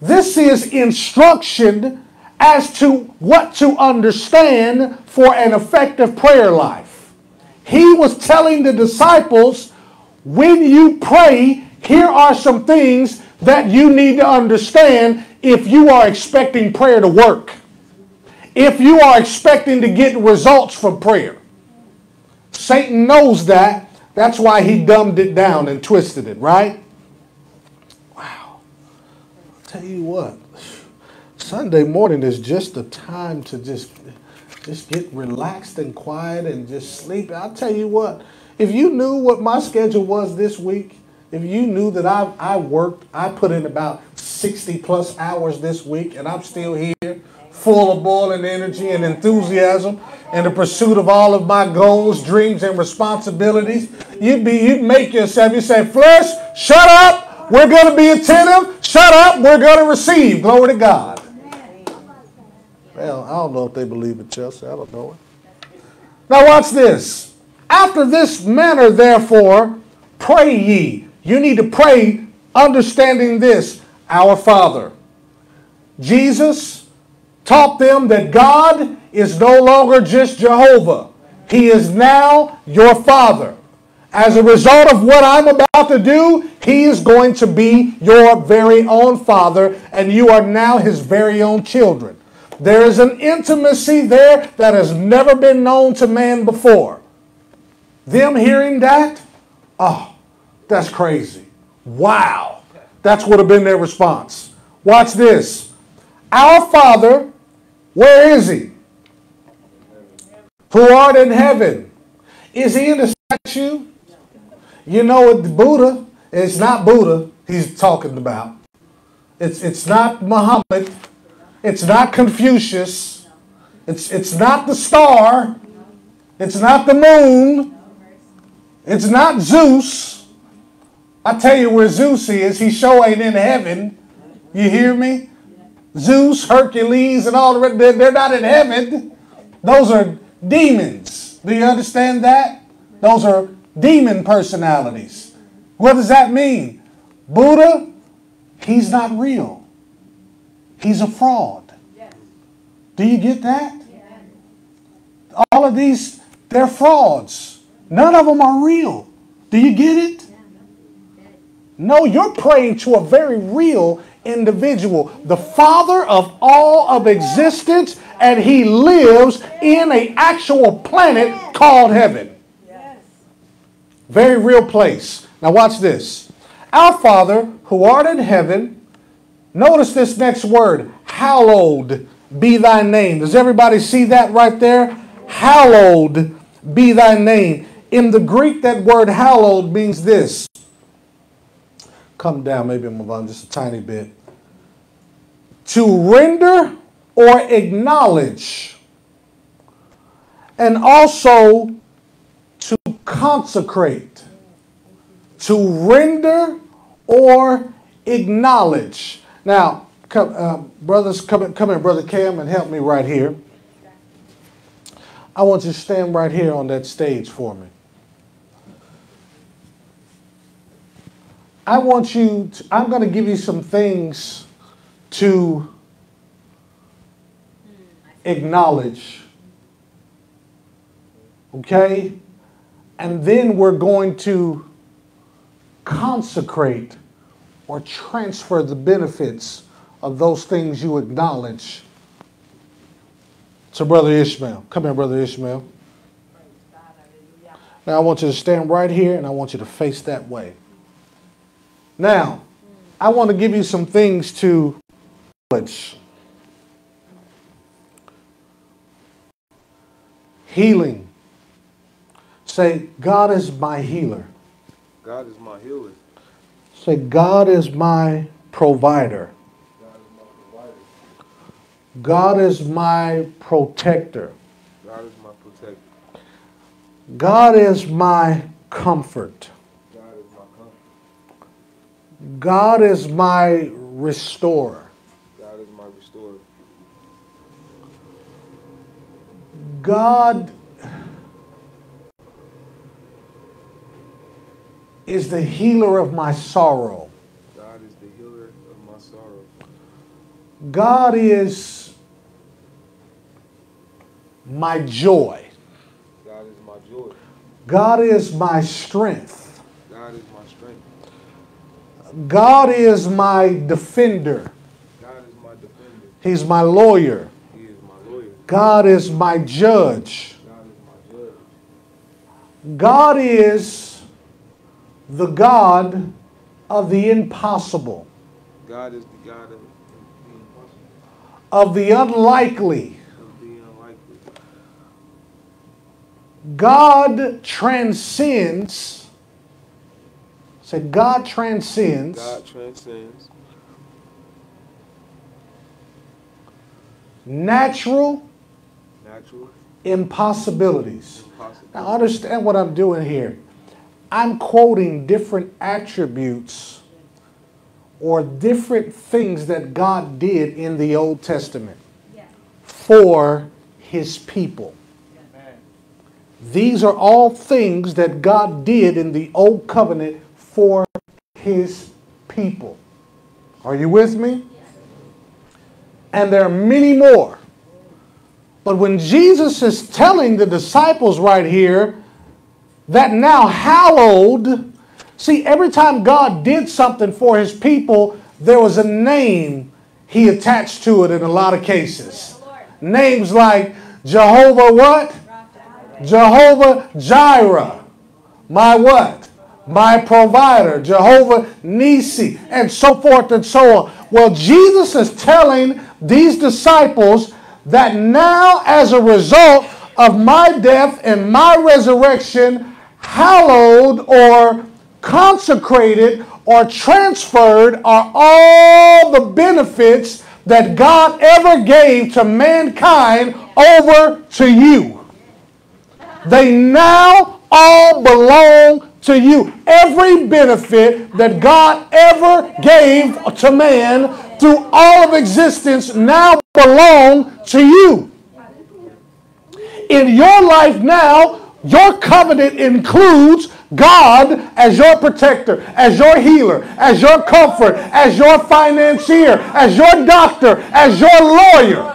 S1: This is instruction as to what to understand for an effective prayer life. He was telling the disciples, when you pray, here are some things that you need to understand if you are expecting prayer to work. If you are expecting to get results from prayer. Satan knows that. That's why he dumbed it down and twisted it, right? Wow. I'll tell you what. Sunday morning is just the time to just just get relaxed and quiet and just sleep. I'll tell you what, if you knew what my schedule was this week, if you knew that I, I worked, I put in about 60 plus hours this week and I'm still here, full of boiling energy and enthusiasm in the pursuit of all of my goals, dreams, and responsibilities, you'd be you'd make yourself, you say, flesh, shut up, we're gonna be attentive, shut up, we're gonna receive. Glory to God. Well, I don't know if they believe it, Chelsea. I don't know it. Now watch this. After this manner, therefore, pray ye. You need to pray understanding this, our Father. Jesus taught them that God is no longer just Jehovah. He is now your Father. As a result of what I'm about to do, He is going to be your very own Father, and you are now His very own children. There is an intimacy there that has never been known to man before. Them hearing that, oh, that's crazy. Wow. That's would have been their response. Watch this. Our Father, where is He? Who art in heaven. Is He in the statue? You know what, Buddha, it's not Buddha he's talking about. It's, it's not Muhammad. It's not Confucius. It's, it's not the star. It's not the moon. It's not Zeus. I tell you where Zeus is. He sure ain't in heaven. You hear me? Zeus, Hercules, and all the rest, they're, they're not in heaven. Those are demons. Do you understand that? Those are demon personalities. What does that mean? Buddha, he's not real. He's a fraud. Do you get that? All of these, they're frauds. None of them are real. Do you get it? No, you're praying to a very real individual, the Father of all of existence, and He lives in an actual planet called heaven. Very real place. Now, watch this. Our Father, who art in heaven, notice this next word, hallowed be thy name. Does everybody see that right there? Hallowed be thy name. In the Greek, that word hallowed means this. Come down, maybe move on just a tiny bit. To render or acknowledge, and also to consecrate. To render or acknowledge. Now, come, uh, brothers, come, come here, Brother Cam, and help me right here. I want you to stand right here on that stage for me. I want you, to, I'm going to give you some things to acknowledge. Okay? And then we're going to consecrate or transfer the benefits of those things you acknowledge to Brother Ishmael. Come here, Brother Ishmael. Now I want you to stand right here and I want you to face that way. Now, I want to give you some things to acknowledge. Healing. Say, God is my healer.
S3: God is my healer.
S1: Say, God is my provider. God is my protector.
S3: God is my protector.
S1: God is my comfort.
S3: God is my comfort.
S1: God is my restorer.
S3: God is my restorer.
S1: God is the healer of my sorrow.
S3: God is the healer of my sorrow.
S1: God is my joy.
S3: God is my joy.
S1: God is my strength.
S3: God is my strength.
S1: God is my defender.
S3: God is my defender.
S1: He's my lawyer.
S3: He is my lawyer.
S1: God is my judge.
S3: God is my judge.
S1: God is the God of the impossible,
S3: God is the God of the impossible,
S1: of the unlikely.
S3: of the unlikely.
S1: God transcends. Say, God transcends
S3: God transcends
S1: natural
S3: natural
S1: impossibilities. Now, understand what I'm doing here. I'm quoting different attributes or different things that God did in the Old Testament for his people. These are all things that God did in the Old Covenant for his people. Are you with me? And there are many more. But when Jesus is telling the disciples right here that now hallowed, see, every time God did something for his people, there was a name he attached to it in a lot of cases. Names like Jehovah what? Jehovah Jireh. My what? My provider. Jehovah Nissi. And so forth and so on. Well, Jesus is telling these disciples that now, as a result of my death and my resurrection, hallowed or consecrated or transferred are all the benefits that God ever gave to mankind over to you. They now all belong to you. Every benefit that God ever gave to man through all of existence now belong to you. In your life now, your covenant includes God as your protector, as your healer, as your comfort, as your financier, as your doctor, as your lawyer.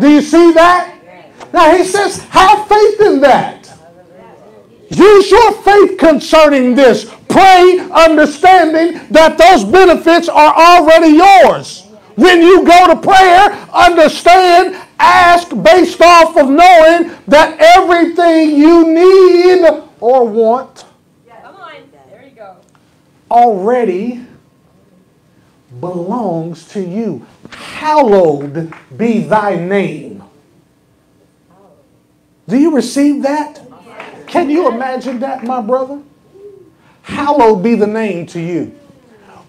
S1: Do you see that? Now he says, have faith in that. Use your faith concerning this. Pray understanding that those benefits are already yours. When you go to prayer, understand, ask based off of knowing that everything you need or want already belongs to you. Hallowed be thy name. Do you receive that? Can you imagine that, my brother? Hallowed be the name to you.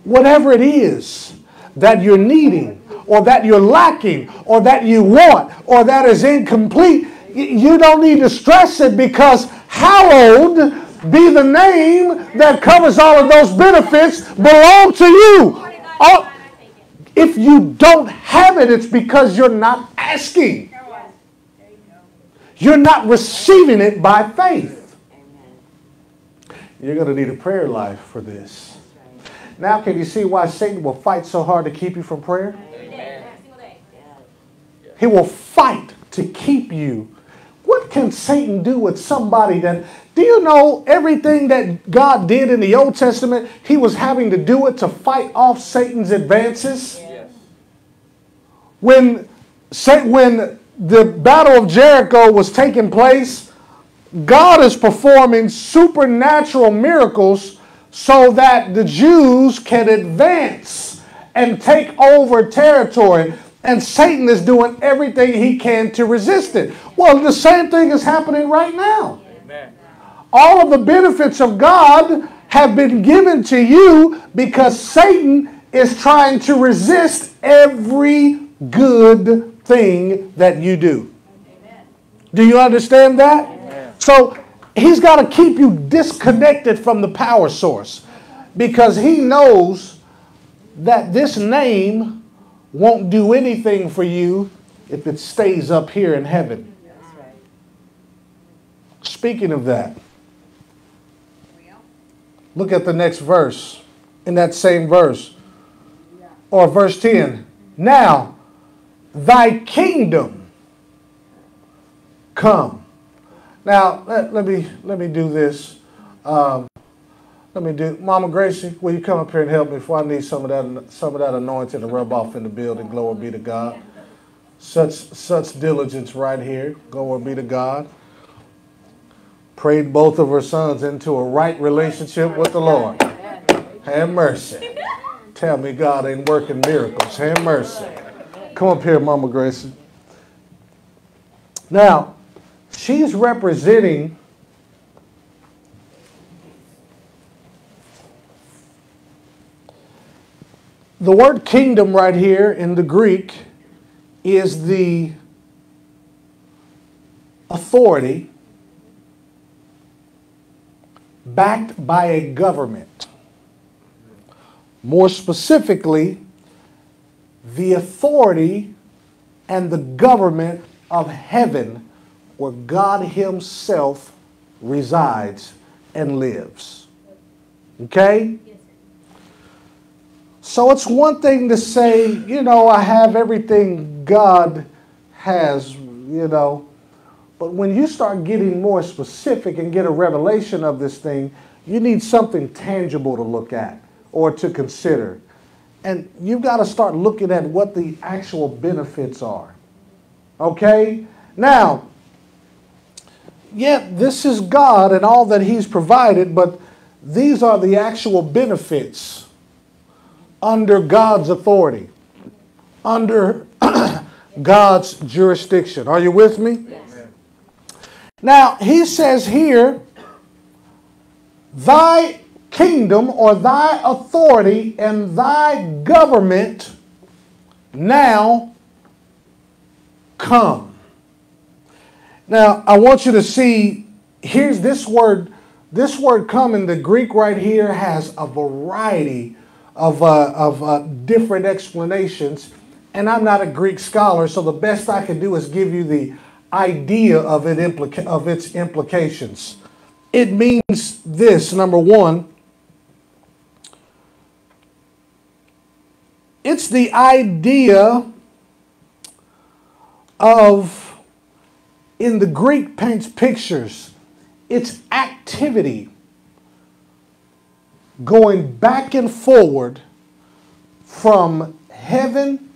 S1: Whatever it is that you're needing, or that you're lacking, or that you want, or that is incomplete, you don't need to stress it because hallowed be the name that covers all of those benefits belong to you. All- if you don't have it, it's because you're not asking. You're not receiving it by faith. You're going to need a prayer life for this. Now, can you see why Satan will fight so hard to keep you from prayer? He will fight to keep you. What can Satan do with somebody that, do you know everything that God did in the Old Testament? He was having to do it to fight off Satan's advances.
S2: Yes.
S1: When, when the Battle of Jericho was taking place, God is performing supernatural miracles so that the Jews can advance and take over territory. And Satan is doing everything he can to resist it. Well, the same thing is happening right now.
S2: Amen.
S1: All of the benefits of God have been given to you because Satan is trying to resist every good thing that you do. Do you understand that? So he's got to keep you disconnected from the power source. because he knows that this name won't do anything for you if it stays up here in heaven. Speaking of that, look at the next verse in that same verse or verse 10. Now, thy kingdom come. Now, let, let me let me do this. Um, let me do, Mama Gracie, will you come up here and help me? For I need some of that some of that anointing to rub off in the building. Glory be to God. Such such diligence right here. Glory be to God. Prayed both of her sons into a right relationship with the Lord. Have mercy. Tell me God ain't working miracles. Have mercy. Come up here, Mama Gracie. Now, she's representing the word kingdom right here in the Greek is the authority backed by a government. More specifically, the authority and the government of heaven where God Himself resides and lives. Okay? So it's one thing to say, you know, I have everything God has, you know, but when you start getting more specific and get a revelation of this thing, you need something tangible to look at or to consider. And you've got to start looking at what the actual benefits are. Okay? Now, yeah, this is God and all that He's provided, but these are the actual benefits under God's authority, under God's jurisdiction. Are you with me? Yes. Now, he says here, thy kingdom or thy authority and thy government now come. Now, I want you to see here's this word. This word come in the Greek right here has a variety of, uh, of uh, different explanations. And I'm not a Greek scholar, so the best I can do is give you the idea of, it implica- of its implications. It means this number one, it's the idea of, in the Greek paints pictures, it's activity going back and forward from heaven,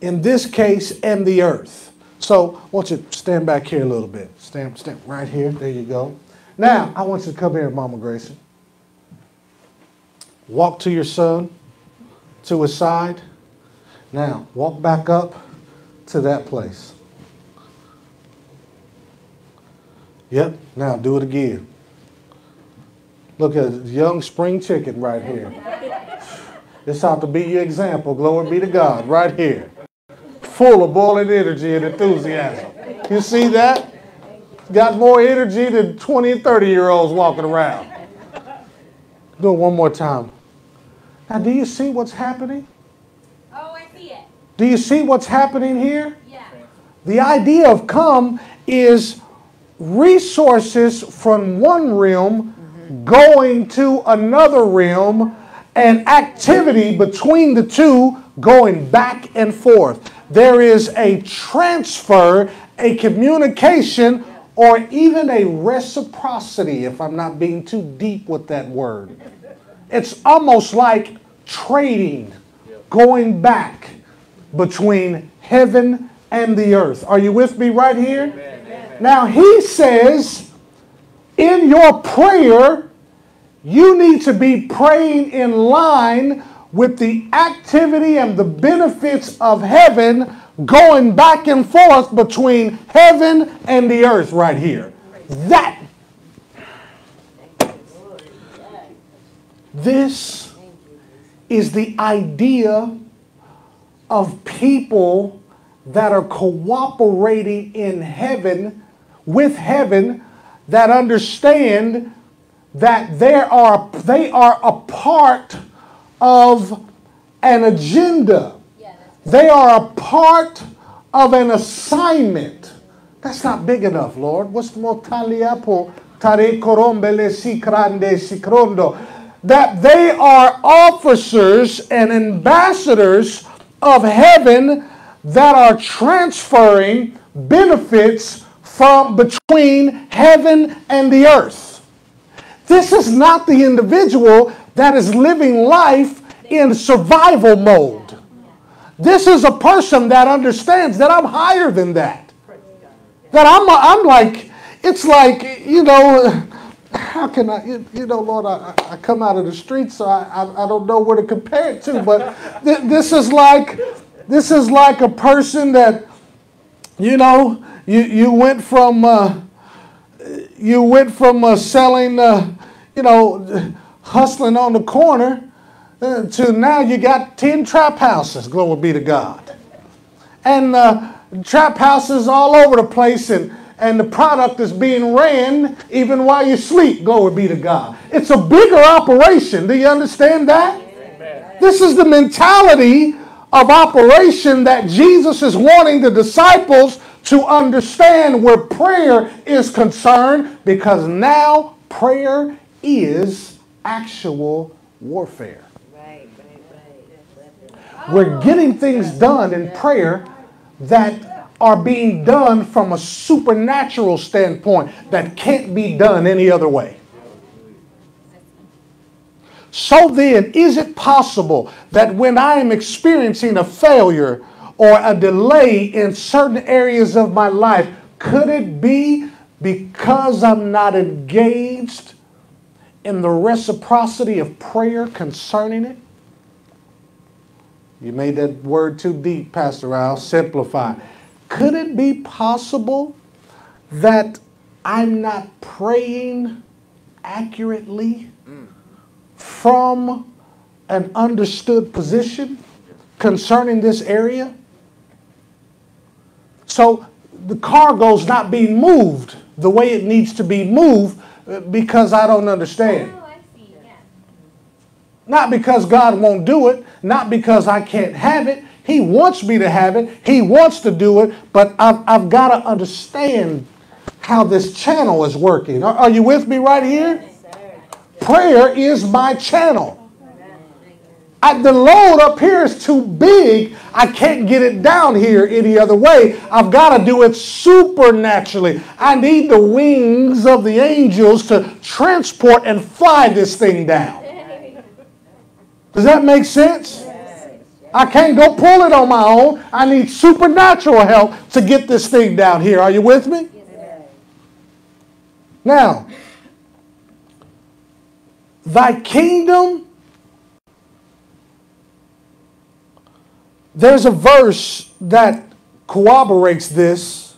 S1: in this case, and the earth. So I want you to stand back here a little bit. Stand, stand right here. There you go. Now, I want you to come here, Mama Gracie. Walk to your son, to his side. Now, walk back up to that place. Yep, now do it again. Look at a young spring chicken right here. This ought to be your example. Glory be to God, right here. Full of boiling energy and enthusiasm. You see that? Got more energy than 20 and 30 year olds walking around. Do it one more time. Now, do you see what's happening?
S4: Oh, I see it.
S1: Do you see what's happening here?
S4: Yeah.
S1: The idea of come is resources from one realm going to another realm and activity between the two going back and forth. There is a transfer, a communication, or even a reciprocity, if I'm not being too deep with that word. It's almost like trading, going back between heaven and the earth. Are you with me right here? Now, he says, in your prayer, you need to be praying in line with the activity and the benefits of heaven going back and forth between heaven and the earth right here. That this is the idea of people that are cooperating in heaven with heaven that understand that there are, they are a part of an agenda. They are a part of an assignment. That's not big enough, Lord. What's more taliapo tare corombele si grande si crondo? That they are officers and ambassadors of heaven that are transferring benefits from between heaven and the earth. This is not the individual that is living life in survival mode. This is a person that understands that I'm higher than that. That I'm, I'm like, it's like, you know, how can I, you, you know, Lord, I, I- come out of the streets, so I, I, I don't know where to compare it to, but th- this is like, this is like a person that, you know, you, you went from, uh, you went from uh, selling, uh, you know, hustling on the corner uh, to now you got 10 trap houses, glory be to God. And uh, trap houses all over the place, and, and the product is being ran even while you sleep, glory be to God. It's a bigger operation. Do you understand that? This is the mentality of operation that Jesus is wanting the disciples to understand where prayer is concerned because now prayer is actual warfare. We're getting things done in prayer that are being done from a supernatural standpoint that can't be done any other way. So then, is it possible that when I am experiencing a failure or a delay in certain areas of my life, could it be because I'm not engaged in the reciprocity of prayer concerning it? You made that word too deep, Pastor Al. Simplify. Could it be possible that I'm not praying accurately from an understood position concerning this area? So the cargo's not being moved the way it needs to be moved uh, because I don't understand.
S4: Oh, I. Yeah.
S1: Not because God won't do it, not because I can't have it. He wants me to have it, He wants to do it, but I've, I've got to understand how this channel is working. Are, are you with me right here? Prayer is my channel. I, the load up here is too big. I can't get it down here any other way. I've got to do it supernaturally. I need the wings of the angels to transport and fly this thing down. Does that make sense? I can't go pull it on my own. I need supernatural help to get this thing down here. Are you with me? Now, thy kingdom, there's a verse that corroborates this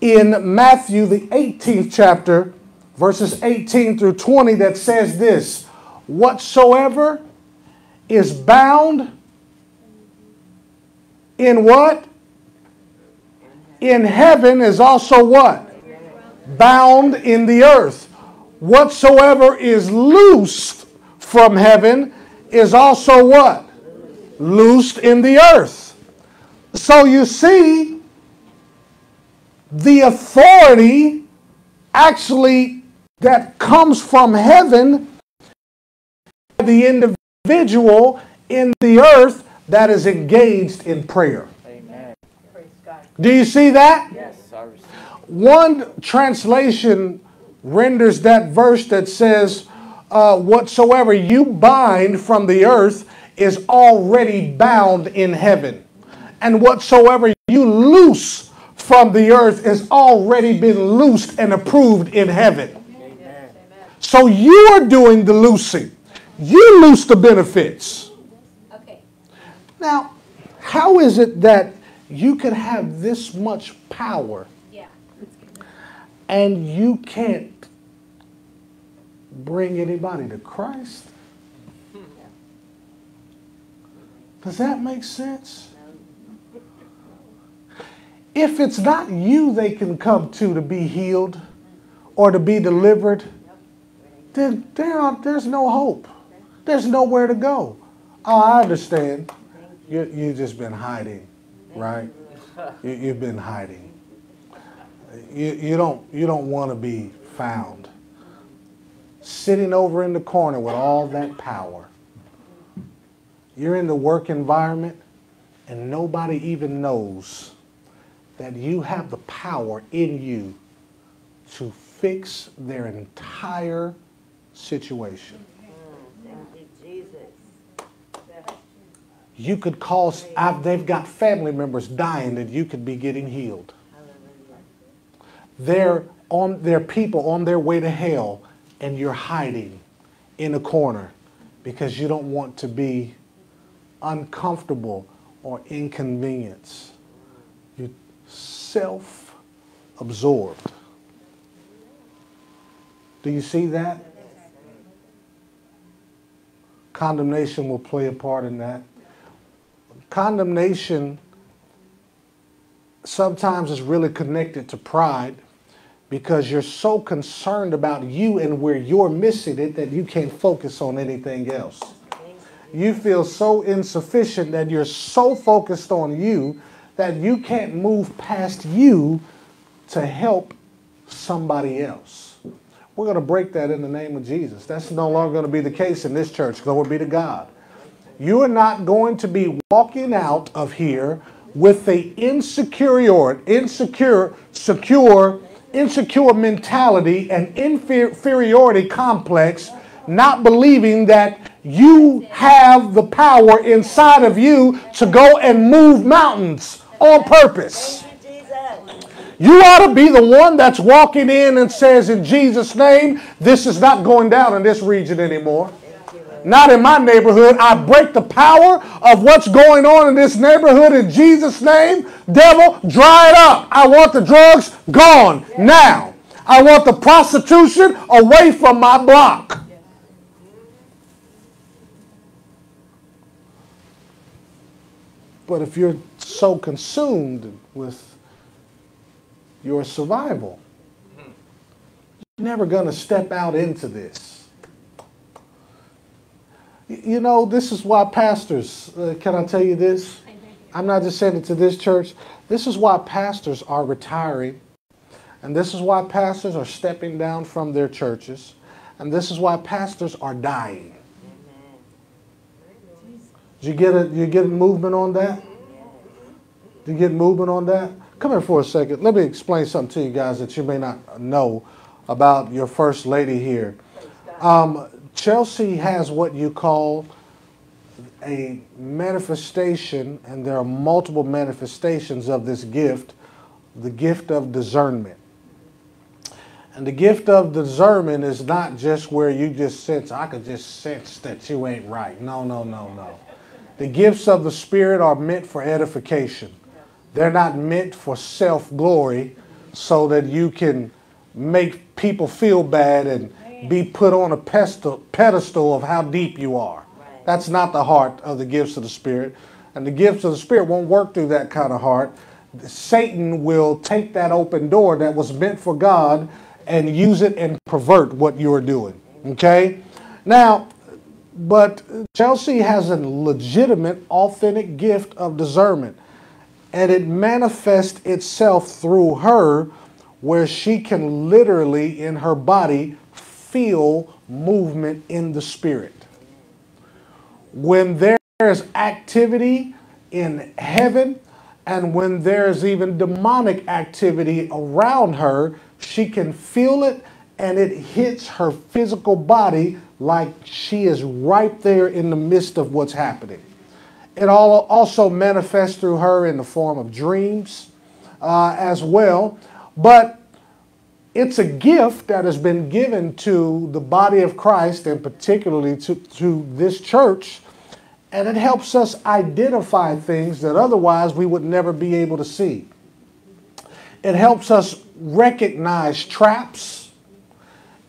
S1: in Matthew, the 18th chapter, verses 18 through 20, that says this Whatsoever is bound in what? In heaven is also what? Bound in the earth. Whatsoever is loosed from heaven is also what? Loosed in the earth. So you see, the authority actually that comes from heaven, the individual in the earth that is engaged in prayer.
S2: Amen.
S5: Praise God.
S1: Do you see that?
S2: Yes, I receive.
S1: One translation renders that verse that says, uh, Whatsoever you bind from the earth is already bound in heaven. And whatsoever you loose from the earth is already been loosed and approved in heaven. So you are doing the loosing. You loose the benefits.
S4: Okay.
S1: Now, how is it that you can have this much power
S4: Yeah.
S1: and you can't bring anybody to Christ? Does that make sense? If it's not you they can come to to be healed or to be delivered, then there are, there's no hope. There's nowhere to go. Oh, I understand. You you just been hiding, right? You, you've been hiding. You, you don't you don't want to be found. Sitting over in the corner with all that power. You're in the work environment and nobody even knows that you have the power in you to fix their entire situation.
S5: You,
S1: could cause, I've, they've got family members dying that you could be getting healed. They're on, they're people on their way to hell, and you're hiding in a corner because you don't want to be uncomfortable or inconvenience. You're self absorbed. Do you see that? Condemnation will play a part in that. Condemnation sometimes is really connected to pride because you're so concerned about you and where you're missing it that you can't focus on anything else. You feel so insufficient that you're so focused on you that you can't move past you to help somebody else. We're going to break that in the name of Jesus. That's no longer going to be the case in this church. Glory be to God. You are not going to be walking out of here with the insecure, insecure, secure, insecure mentality and inferiority complex, not believing that you have the power inside of you to go and move mountains on purpose.
S5: You,
S1: ought to be the one that's walking in and says, in Jesus' name, this is not going down in this region anymore. Not in my neighborhood. I break the power of what's going on in this neighborhood in Jesus' name. Devil, dry it up. I want the drugs gone now. I want the prostitution away from my block. But if you're so consumed with your survival, you're never going to step out into this. You know, this is why pastors, uh, can I tell you this? I'm not just saying it to this church. This is why pastors are retiring. And this is why pastors are stepping down from their churches. And this is why pastors are dying. Did you get a you get movement on that? Did you get movement on that? Come here for a second. Let me explain something to you guys that you may not know about your first lady here. Um, Chelsea has what you call a manifestation, and there are multiple manifestations of this gift the gift of discernment. And the gift of discernment is not just where you just sense, I could just sense that you ain't right. No, no, no, no. The gifts of the Spirit are meant for edification. They're not meant for self glory so that you can make people feel bad and be put on a pedestal, of how deep you are. That's not the heart of the gifts of the Spirit. And the gifts of the Spirit won't work through that kind of heart. Satan will take that open door that was meant for God and use it and pervert what you're doing. Okay? Now, but Chelsea has a legitimate, authentic gift of discernment. And it manifests itself through her, where she can literally, in her body, feel movement in the spirit. When there's activity in heaven, and when there's even demonic activity around her, she can feel it and it hits her physical body like she is right there in the midst of what's happening. It all also manifests through her in the form of dreams uh, as well. But it's a gift that has been given to the body of Christ and particularly to, to this church. And it helps us identify things that otherwise we would never be able to see. It helps us recognize traps.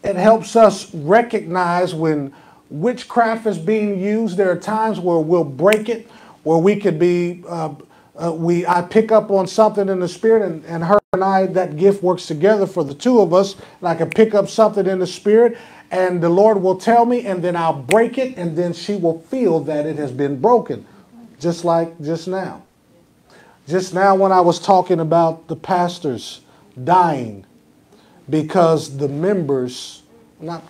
S1: It helps us recognize when witchcraft is being used. There are times where we'll break it, where we could be uh, uh, we I pick up on something in the spirit, and, and her and I that gift works together for the two of us. And I can pick up something in the spirit, and the Lord will tell me, and then I'll break it, and then she will feel that it has been broken, just like just now. Just now, when I was talking about the pastors dying because the members, not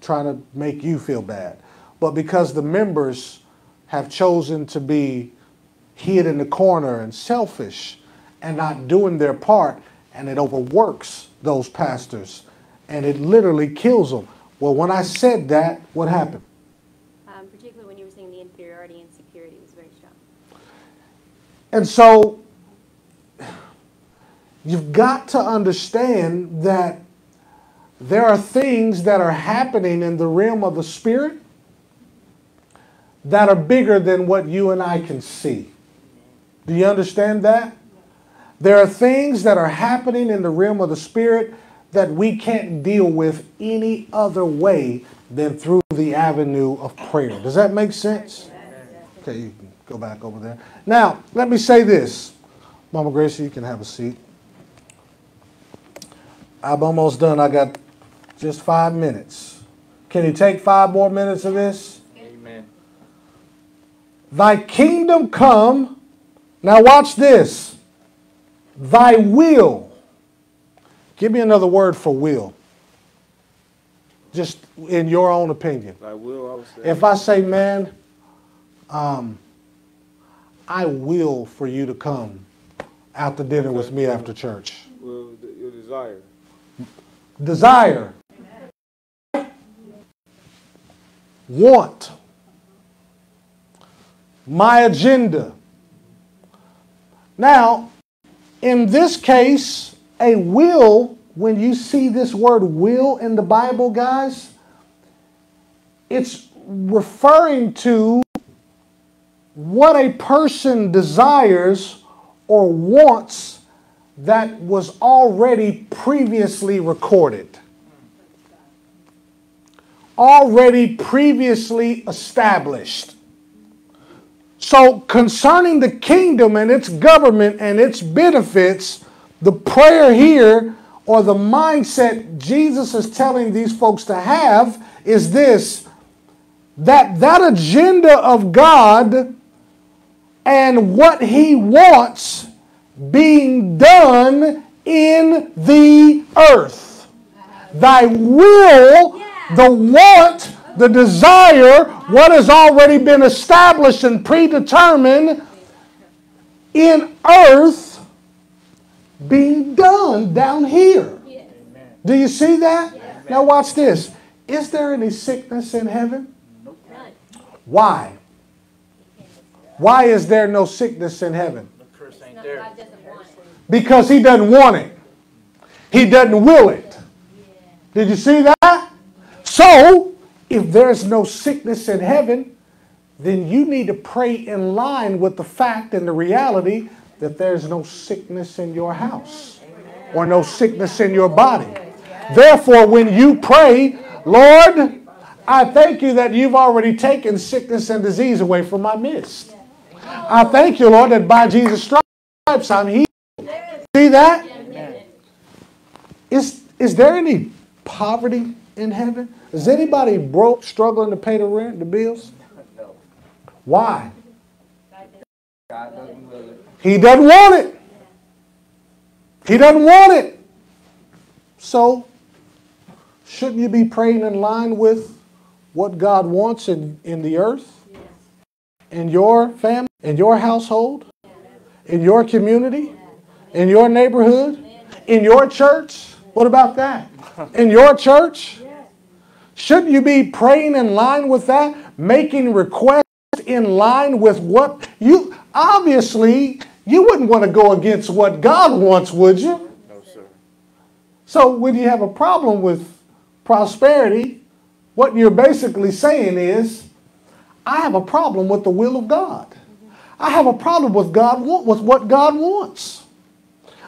S1: trying to make you feel bad, but because the members have chosen to be hid in the corner and selfish and not doing their part, and it overworks those pastors and it literally kills them. Well, when I said that, what happened?
S6: Um, particularly when you were saying the inferiority and superiority was very strong.
S1: And so you've got to understand that there are things that are happening in the realm of the spirit that are bigger than what you and I can see. Do you understand that? There are things that are happening in the realm of the spirit that we can't deal with any other way than through the avenue of prayer. Does that make sense? Okay, you can go back over there. Now, let me say this. Mama Gracie, you can have a seat. I'm almost done. I got just five minutes. Can you take five more minutes of this?
S2: Amen.
S1: Thy kingdom come. Now, watch this. Thy will. Give me another word for will. Just in your own opinion.
S3: I will, I would say.
S1: If I say, man, um, I will for you to come after dinner with me after church.
S3: Will, your desire.
S1: Desire. Want. My agenda. Now, in this case, a will, when you see this word will in the Bible, guys, it's referring to what a person desires or wants that was already previously recorded, already previously established. So, concerning the kingdom and its government and its benefits, the prayer here or the mindset Jesus is telling these folks to have is this that that agenda of God and what he wants being done in the earth. Thy will, the want, the desire, what has already been established and predetermined in earth being done down here. Do you see that? Now watch this. Is there any sickness in heaven? Why? Why is there no sickness in heaven? Because he doesn't want it. He doesn't will it. Did you see that? So, if there's no sickness in heaven, then you need to pray in line with the fact and the reality that there's no sickness in your house or no sickness in your body. Therefore, when you pray, Lord, I thank you that you've already taken sickness and disease away from my midst. I thank you, Lord, that by Jesus' stripes I'm healed. See that? Is, is there any poverty in heaven? Is anybody broke, struggling to pay the rent, the bills?
S2: No.
S1: Why?
S2: God doesn't will it.
S1: He doesn't want it. He doesn't want it. So, shouldn't you be praying in line with what God wants in, in the earth? In your family, in your household, in your community, in your neighborhood, in your church? What about that? In your church? Shouldn't you be praying in line with that? Making requests in line with what you obviously you wouldn't want to go against what God wants, would you?
S2: No, sir.
S1: So when you have a problem with prosperity, what you're basically saying is, I have a problem with the will of God. I have a problem with God with what God wants.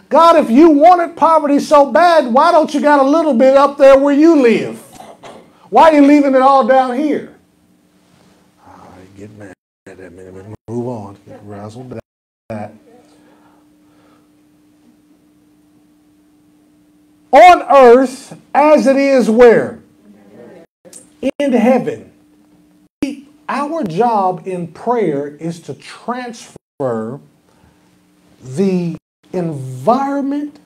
S1: God, if you wanted poverty so bad, why don't you got a little bit up there where you live? Why are you leaving it all down here? I get mad at me. Move on. Get razzled that. On earth as it is where? In heaven. Our job in prayer is to transfer the environment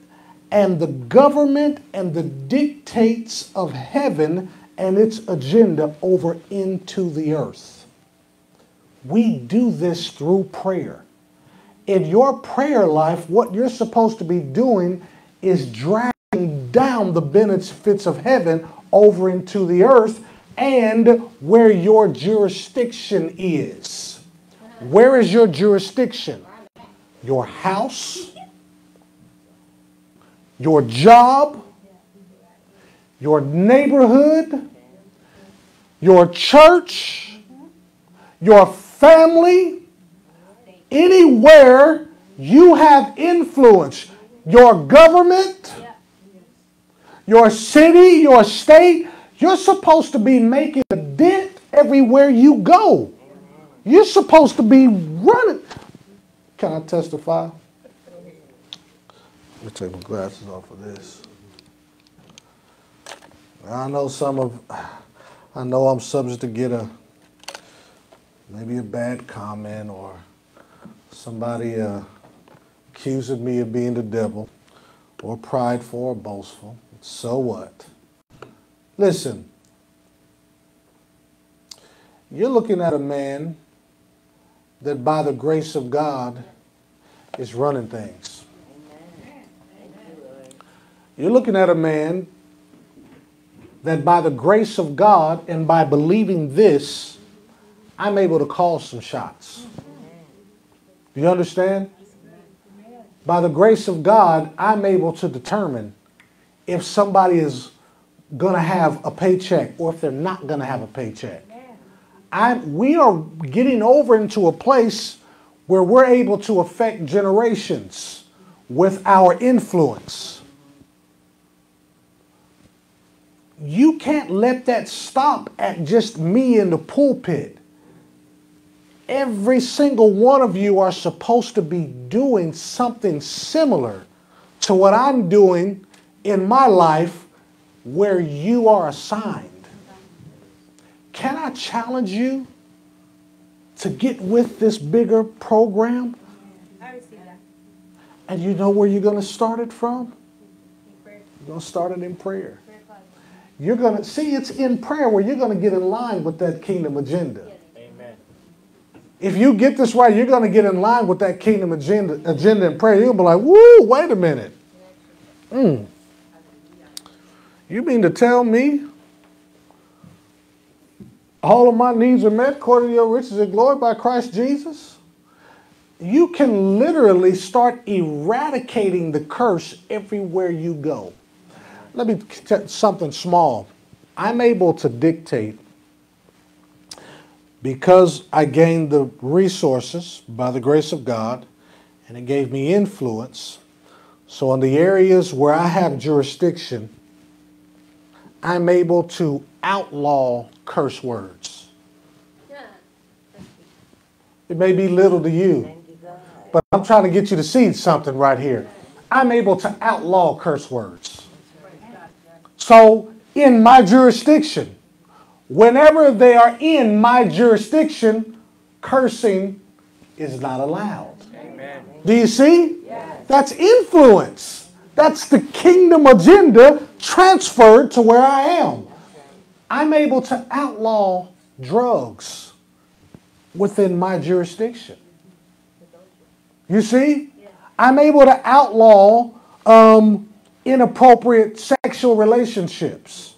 S1: and the government and the dictates of heaven and its agenda over into the earth. We do this through prayer. In your prayer life, what you're supposed to be doing is dragging down the benefits of heaven over into the earth and where your jurisdiction is. Where is your jurisdiction? Your house, your job, your neighborhood, your church, your family, anywhere you have influence, your government, your city, your state, you're supposed to be making a dent everywhere you go. You're supposed to be running. Can I testify? Let me take my glasses off of this. I know some of, I know I'm subject to get a, maybe a bad comment or somebody uh, accusing me of being the devil or prideful or boastful. So what? Listen, you're looking at a man that by the grace of God is running things. You're looking at a man that by the grace of God and by believing this, I'm able to call some shots. Do you understand? By the grace of God, I'm able to determine if somebody is going to have a paycheck or if they're not going to have a paycheck. I, we are getting over into a place where we're able to affect generations with our influence. You can't let that stop at just me in the pulpit. Every single one of you are supposed to be doing something similar to what I'm doing in my life where you are assigned. Can I challenge you to get with this bigger program?
S6: I receive that.
S1: And you know where you're going to start it from?
S6: In prayer.
S1: You're going to start it in prayer.
S6: Prayer closet.
S1: You're going to see it's in prayer where you're going to get in line with that kingdom agenda. If you get this right, you're going to get in line with that kingdom agenda, agenda in prayer. You'll be like, woo, wait a minute. Mm. You mean to tell me all of my needs are met according to your riches and glory by Christ Jesus? You can literally start eradicating the curse everywhere you go. Let me tell something small. I'm able to dictate because I gained the resources by the grace of God and it gave me influence. So, in the areas where I have jurisdiction, I'm able to outlaw curse words. It may be little to you,
S5: Thank you, God.
S1: but I'm trying to get you to see something right here. I'm able to outlaw curse words. So, in my jurisdiction, whenever they are in my jurisdiction, cursing is not allowed.
S2: Amen.
S1: Do you see? That's influence. That's the kingdom agenda transferred to where I am. I'm able to outlaw drugs within my jurisdiction. You see? I'm able to outlaw um, inappropriate sexual relationships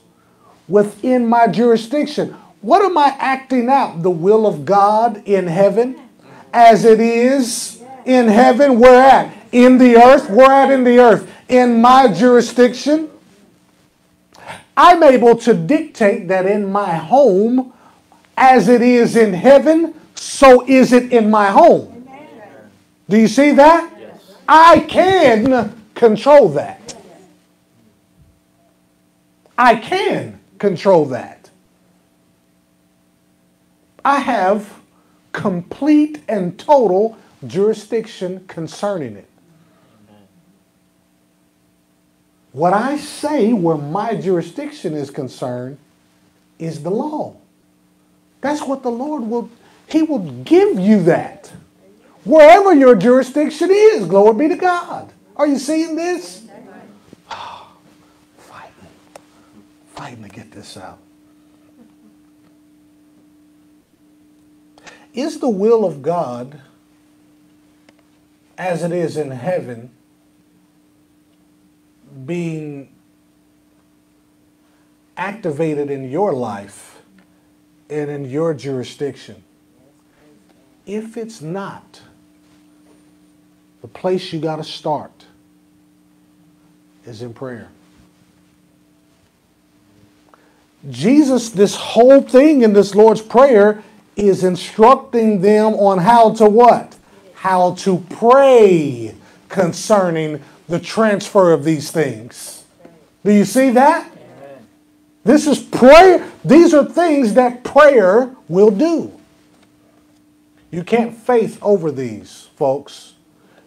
S1: within my jurisdiction. What am I acting out? The will of God in heaven as it is in heaven. Where at? In the earth. Where at in the earth? In my jurisdiction. I'm able to dictate that in my home, as it is in heaven, so is it in my home. Do you see that? I can control that. I can control that. I have complete and total jurisdiction concerning it. What I say where my jurisdiction is concerned is the law. That's what the Lord will, He will give you that. Wherever your jurisdiction is, glory be to God. Are you seeing this? Oh, fighting. Fighting to get this out. Is the will of God as it is in heaven being activated in your life and in your jurisdiction? If it's not, the place you got to start is in prayer. Jesus, this whole thing in this Lord's Prayer is instructing them on how to what? How to pray concerning the transfer of these things. Do you see that? This is prayer. These are things that prayer will do. You can't faith over these, folks.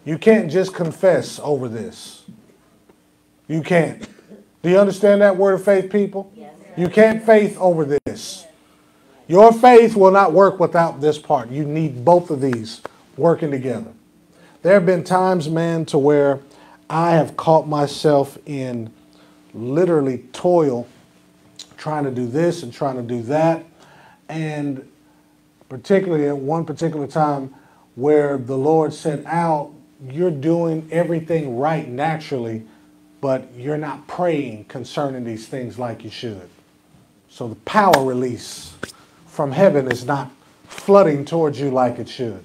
S1: You can't just confess over this. You can't. Do you understand that word of faith, people?
S5: Yes.
S1: You can't faith over this. Your faith will not work without this part. You need both of these working together. There have been times, man, to where I have caught myself in literally toil trying to do this and trying to do that. And particularly at one particular time where the Lord said, Al, you're doing everything right naturally, but you're not praying concerning these things like you should. So the power release from heaven is not flooding towards you like it should.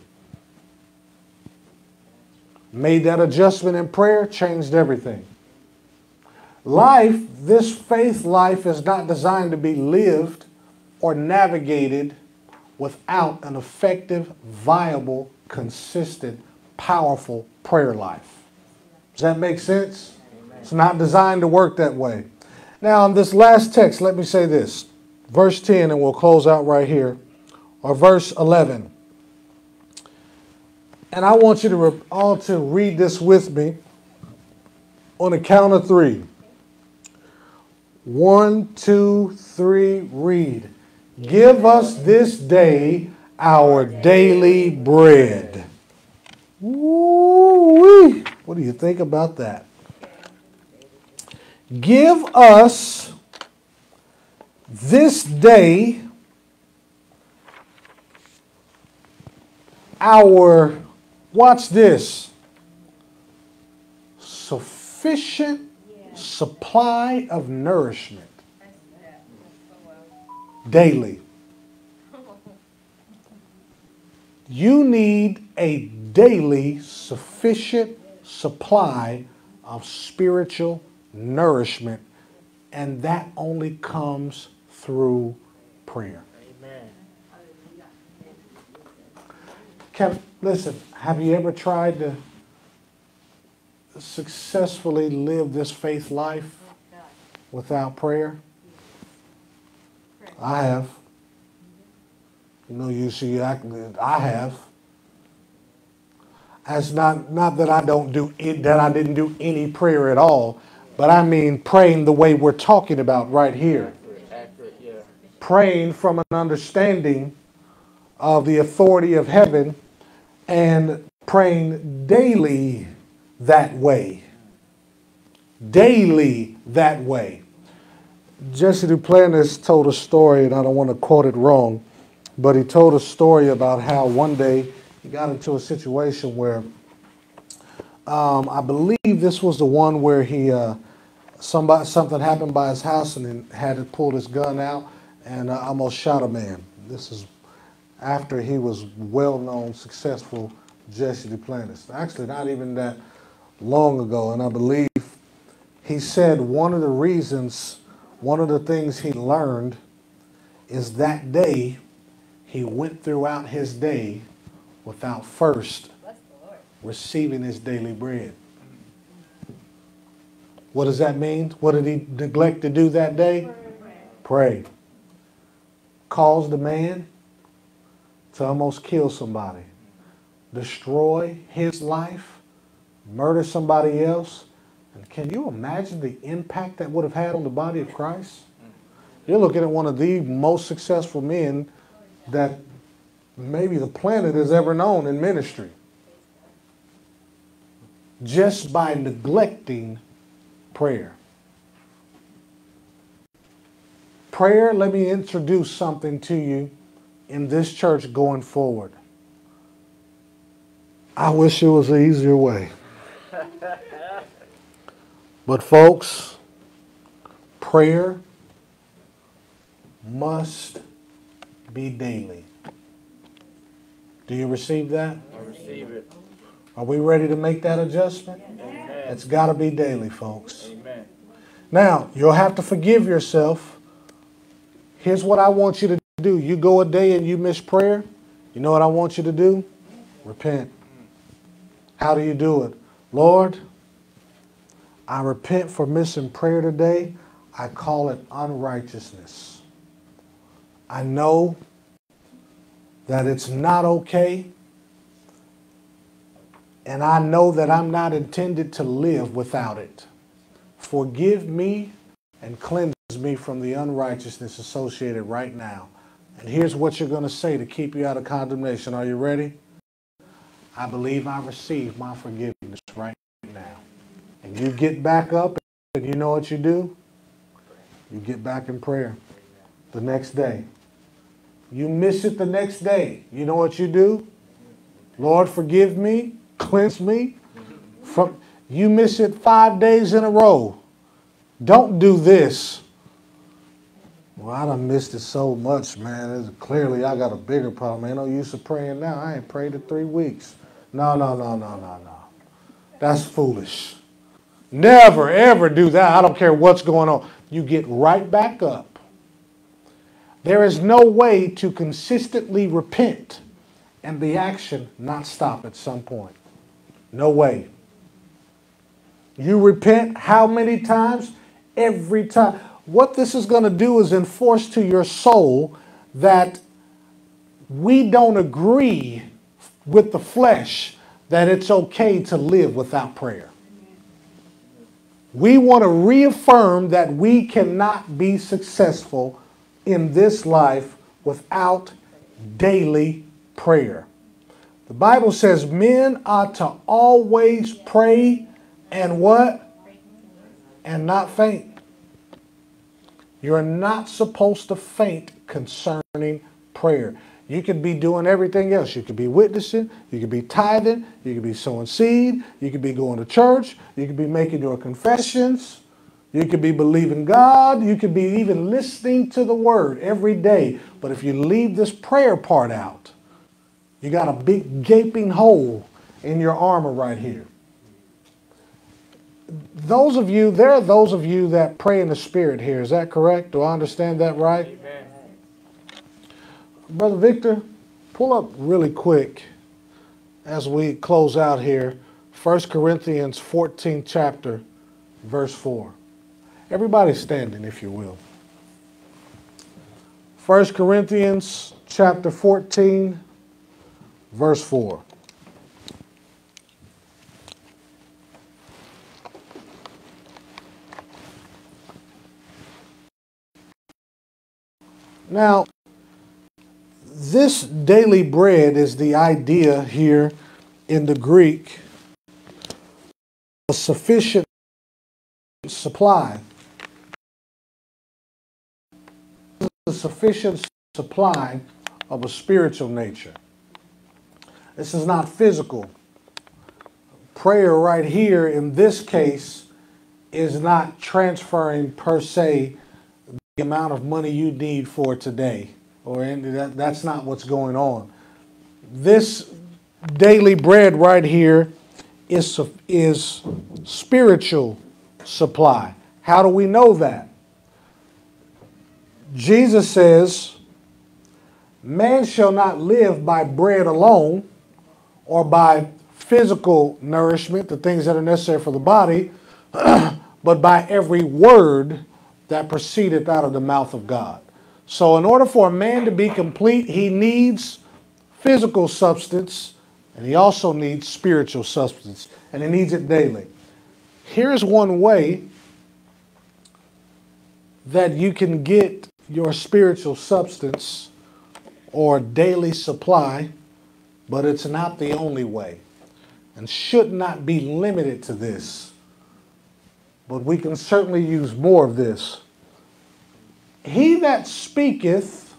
S1: Made that adjustment in prayer, changed everything. Life, this faith life, is not designed to be lived or navigated without an effective, viable, consistent, powerful prayer life. Does that make sense? It's not designed to work that way. Now, in this last text, let me say this verse 10, and we'll close out right here, or verse 11. And I want you to all to read this with me on the count of three. One, two, three, read. Give us this day our daily bread. Woo-wee. What do you think about that? Give us this day our, watch this, sufficient supply of nourishment daily. You need a daily sufficient supply of spiritual nourishment, and that only comes through prayer.
S2: Amen.
S1: Listen, have you ever tried to successfully live this faith life without prayer? I have. No use you see, I have. That's not not that I don't do it, that I didn't do any prayer at all, but I mean praying the way we're talking about right here. Praying from an understanding of the authority of heaven and praying daily that way. Daily that way. Jesse Duplantis told a story, and I don't want to quote it wrong, but he told a story about how one day he got into a situation where um, I believe this was the one where he uh, somebody something happened by his house and he had to pull his gun out and uh, almost shot a man. This is after he was well-known, successful Jesse Duplantis. Actually, not even that long ago, and I believe he said one of the reasons, one of the things he learned is that day he went throughout his day without first receiving his daily bread. What does that mean? What did he neglect to do that day? Pray. Caused the man to almost kill somebody, destroy his life, murder somebody else, And can you imagine the impact that would have had on the body of Christ? You're looking at one of the most successful men that maybe the planet has ever known in ministry. Just by neglecting prayer. Prayer, let me introduce something to you in this church going forward. I wish it was an easier way. But, folks, prayer must be daily. Do you receive that?
S2: I receive it.
S1: Are we ready to make that adjustment?
S2: Amen.
S1: It's got to be daily, folks.
S2: Amen.
S1: Now, you'll have to forgive yourself. Here's what I want you to do. Do you go a day and you miss prayer. You know what I want you to do? Repent. How do you do it? Lord, I repent for missing prayer today. I call it unrighteousness. I know that it's not okay. And I know that I'm not intended to live without it. Forgive me and cleanse me from the unrighteousness associated right now. And here's what you're going to say to keep you out of condemnation. Are you ready? I believe I receive my forgiveness right now. And you get back up and you know what you do? You get back in prayer the next day. You miss it the next day. You know what you do? Lord, forgive me, cleanse me. From you miss it five days in a row. Don't do this. Well, I done missed it so much, man. It's, clearly, I got a bigger problem. Ain't no use of praying now. I ain't prayed in three weeks. No, no, no, no, no, no. That's foolish. Never, ever do that. I don't care what's going on. You get right back up. There is no way to consistently repent and the action not stop at some point. No way. You repent how many times? Every time. What this is going to do is enforce to your soul that we don't agree with the flesh that it's okay to live without prayer. We want to reaffirm that we cannot be successful in this life without daily prayer. The Bible says men are to always pray and what? And not faint. You're not supposed to faint concerning prayer. You could be doing everything else. You could be witnessing, you could be tithing, you could be sowing seed, you could be going to church, you could be making your confessions, you could be believing God, you could be even listening to the word every day. But if you leave this prayer part out, you got a big gaping hole in your armor right here. Those of you, there are those of you that pray in the spirit here. Is that correct? Do I understand that right?
S2: Amen.
S1: Brother Victor, pull up really quick as we close out here 1 Corinthians 14 chapter, verse 4. Everybody standing, if you will. 1 Corinthians chapter 14, verse 4. Now, this daily bread is the idea here in the Greek a sufficient supply. A sufficient supply of a spiritual nature. This is not physical. Prayer, right here in this case, is not transferring per se the amount of money you need for today or that, that's not what's going on. This daily bread right here is, is spiritual supply. How do we know that? Jesus says, Man shall not live by bread alone or by physical nourishment, the things that are necessary for the body, but by every word that proceedeth out of the mouth of God. So, in order for a man to be complete, he needs physical substance and he also needs spiritual substance, and he needs it daily. Here's one way that you can get your spiritual substance or daily supply, but it's not the only way and should not be limited to this. But we can certainly use more of this. He that speaketh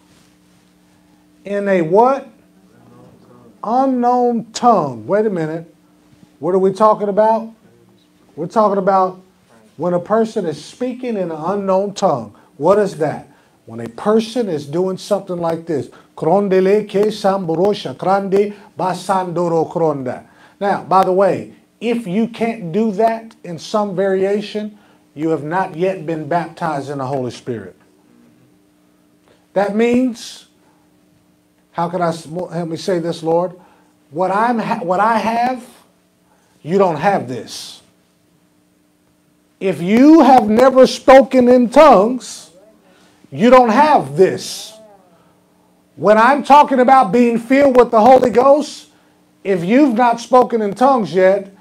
S1: in a what? Unknown tongue. Wait a minute. What are we talking about? We're talking about when a person is speaking in an unknown tongue. What is that? When a person is doing something like this. Basandoro kronda. Now, by the way, if you can't do that in some variation, you have not yet been baptized in the Holy Spirit. That means, how can I help me say this, Lord? What I'm what I have, you don't have this. If you have never spoken in tongues, you don't have this. When I'm talking about being filled with the Holy Ghost, if you've not spoken in tongues yet,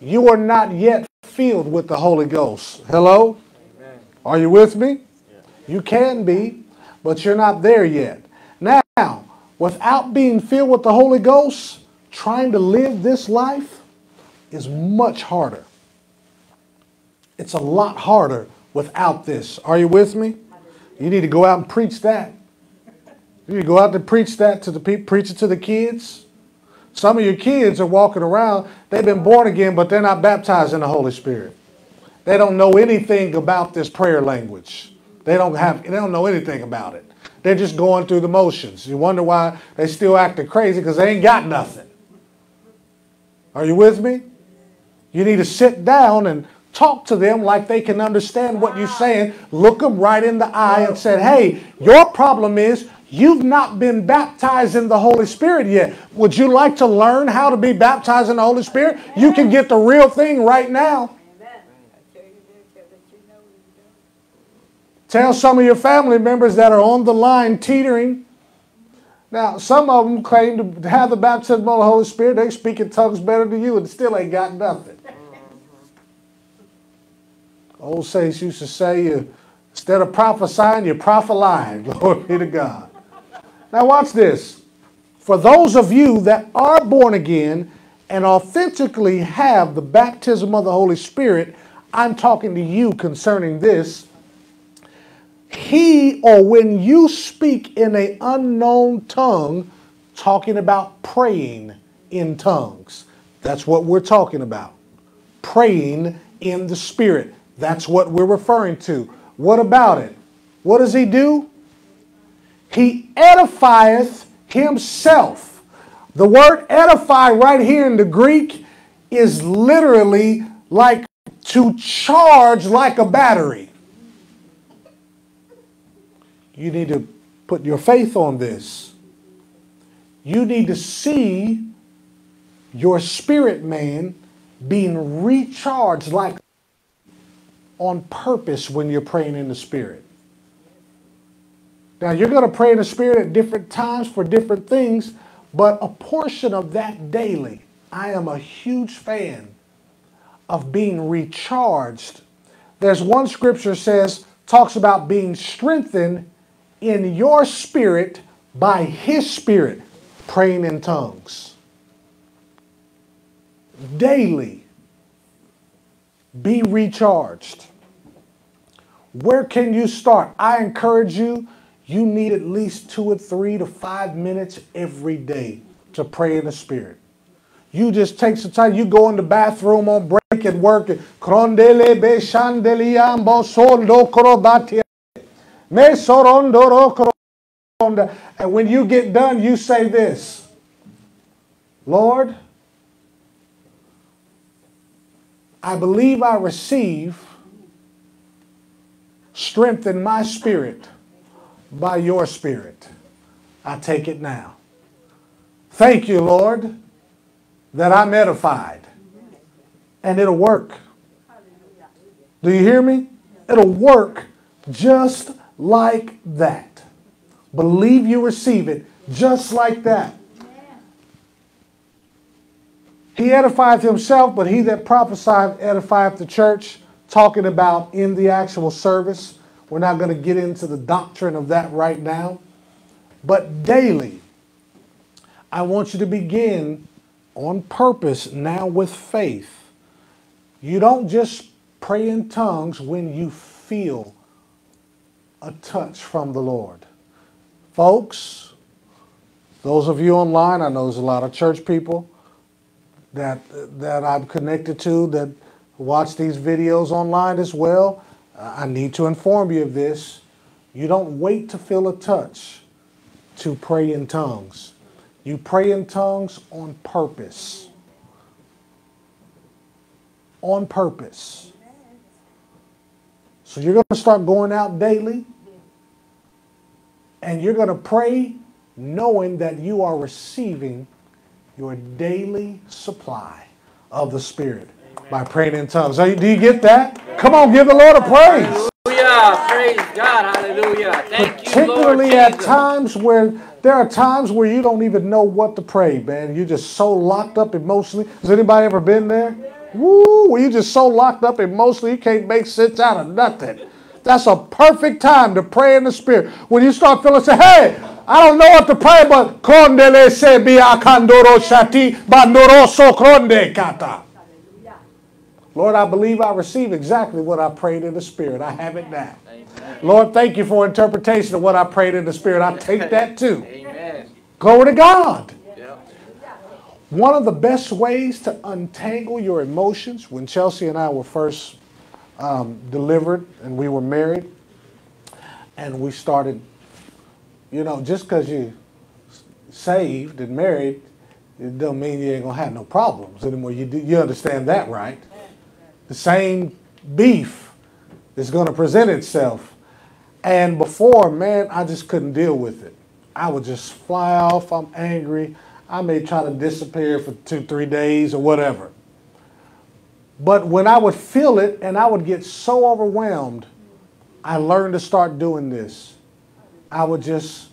S1: you are not yet filled with the Holy Ghost. Hello? Amen. Are you with me? Yeah. You can be, but you're not there yet. Now, without being filled with the Holy Ghost, trying to live this life is much harder. It's a lot harder without this. Are you with me? You need to go out and preach that. You need to go out and preach that to the people, preach it to the kids. Some of your kids are walking around, they've been born again, but they're not baptized in the Holy Spirit. They don't know anything about this prayer language. They don't have they don't know anything about it. They're just going through the motions. You wonder why they still acting crazy because they ain't got nothing. Are you with me? You need to sit down and talk to them like they can understand what you're saying. Look them right in the eye and say, hey, your problem is You've not been baptized in the Holy Spirit yet. Would you like to learn how to be baptized in the Holy Spirit? You can get the real thing right now. Tell some of your family members that are on the line teetering. Now, some of them claim to have the baptism of the Holy Spirit. They speak in tongues better than you and still ain't got nothing. Old saints used to say, you, instead of prophesying, you prophesying. Glory to God. Now, watch this. For those of you that are born again and authentically have the baptism of the Holy Spirit, I'm talking to you concerning this. He or when you speak in an unknown tongue, talking about praying in tongues. That's what we're talking about. Praying in the Spirit. That's what we're referring to. What about it? What does he do? He edifieth himself. The word edify right here in the Greek is literally like to charge like a battery. You need to put your faith on this. You need to see your spirit man being recharged like on purpose when you're praying in the spirit. Now, you're going to pray in the Spirit at different times for different things, but a portion of that daily, I am a huge fan of being recharged. There's one scripture says, talks about being strengthened in your spirit by His Spirit, praying in tongues. Daily, be recharged. Where can you start? I encourage you you need at least two or three to five minutes every day to pray in the Spirit. You just take some time. You go in the bathroom on break at work. And when you get done, you say this Lord, I believe I receive strength in my spirit by your Spirit. I take it now. Thank you, Lord, that I'm edified. And it'll work. Do you hear me? It'll work just like that. Believe you receive it just like that. He edifieth himself, but he that prophesieth edifieth the church. Talking about in the actual service. We're not going to get into the doctrine of that right now. But daily, I want you to begin on purpose now with faith. You don't just pray in tongues when you feel a touch from the Lord. Folks, those of you online, I know there's a lot of church people that that I'm connected to that watch these videos online as well. Uh, I need to inform you of this. You don't wait to feel a touch to pray in tongues. You pray in tongues on purpose. On purpose. So you're going to start going out daily and you're going to pray knowing that you are receiving your daily supply of the Spirit by praying in tongues. You- Do you get that? Come on, give the Lord a praise.
S2: Hallelujah. Praise God. Hallelujah. Thank you, Lord
S1: Particularly at
S2: Jesus.
S1: times where there are times where you don't even know what to pray, man. You're just so locked up emotionally. Has anybody ever been there? Woo, you're just so locked up emotionally you can't make sense out of nothing. That's a perfect time to pray in the spirit. When you start feeling say, hey, I don't know what to pray, but kondele se shati bandoroso kronde kata. Lord, I believe I receive exactly what I prayed in the spirit. I have it now. Lord, thank you for interpretation of what I prayed in the spirit. I take that too.
S2: Amen.
S1: Glory to God. One of the best ways to untangle your emotions, when Chelsea and I were first um, delivered and we were married, and we started, you know, just because you saved and married, it don't mean you ain't gonna have no problems anymore. You do, you understand that, right? The same beef is gonna present itself. And before, man, I just couldn't deal with it. I would just fly off. I'm angry. I may try to disappear for two, three days or whatever. But when I would feel it and I would get so overwhelmed, I learned to start doing this. I would just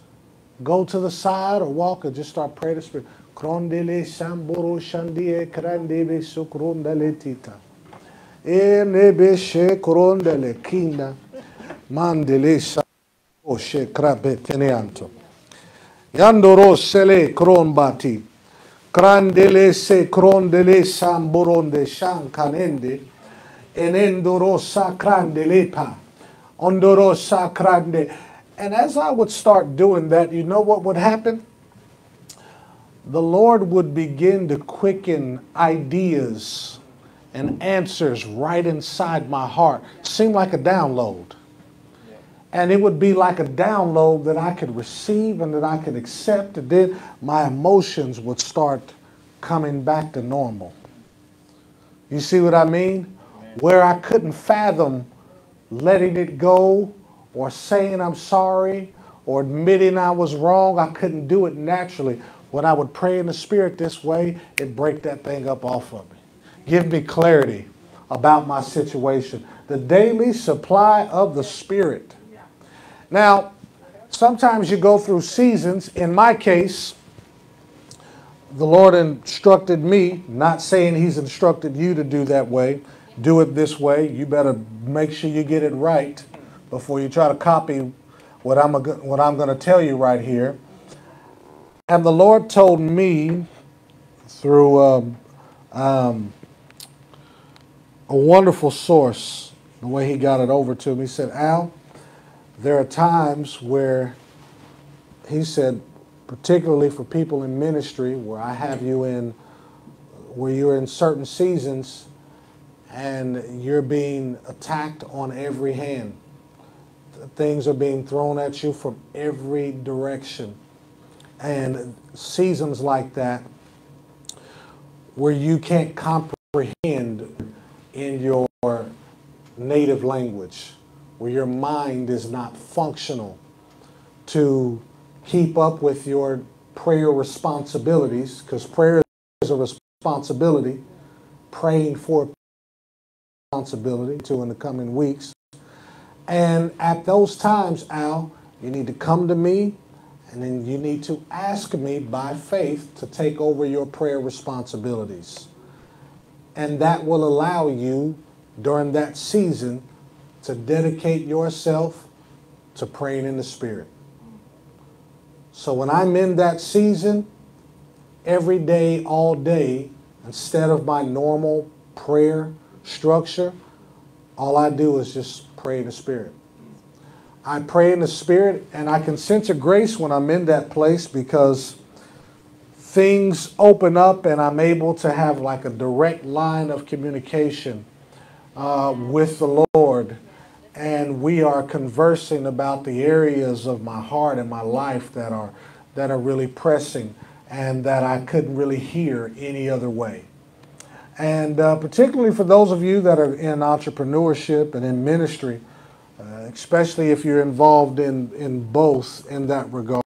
S1: go to the side or walk or just start praying to Spirit. Krondele shamboro shandie krandebe sukrondele tita. Enebe she krondele kinda. Mandele sa oshe samboronde shankanende. And as I would start doing that, you know what would happen? The Lord would begin to quicken ideas and answers right inside my heart. Seemed like a download. And it would be like a download that I could receive and that I could accept, and then my emotions would start coming back to normal. You see what I mean? Where I couldn't fathom letting it go or saying I'm sorry or admitting I was wrong, I couldn't do it naturally. When I would pray in the Spirit this way, it'd break that thing up off of me. Give me clarity about my situation. The daily supply of the Spirit. Now, sometimes you go through seasons. In my case, the Lord instructed me, not saying He's instructed you to do that way, do it this way. You better make sure you get it right before you try to copy what I'm, what I'm going to tell you right here. And the Lord told me through um, um, a wonderful source, the way He got it over to me, He said, Al, there are times where he said, particularly for people in ministry, where I have you in, where you're in certain seasons and you're being attacked on every hand. Things are being thrown at you from every direction. And seasons like that, where you can't comprehend in your native language, where your mind is not functional to keep up with your prayer responsibilities, because prayer is a responsibility, praying for responsibility to in the coming weeks. And at those times, Al, you need to come to me and then you need to ask me by faith to take over your prayer responsibilities. And that will allow you during that season to dedicate yourself to praying in the Spirit. So when I'm in that season, every day, all day, instead of my normal prayer structure, all I do is just pray in the Spirit. I pray in the Spirit, and I can sense a grace when I'm in that place because things open up and I'm able to have like a direct line of communication uh, with the Lord. And we are conversing about the areas of my heart and my life that are, that are really pressing and that I couldn't really hear any other way. And uh, particularly for those of you that are in entrepreneurship and in ministry, uh, especially if you're involved in, in both in that regard.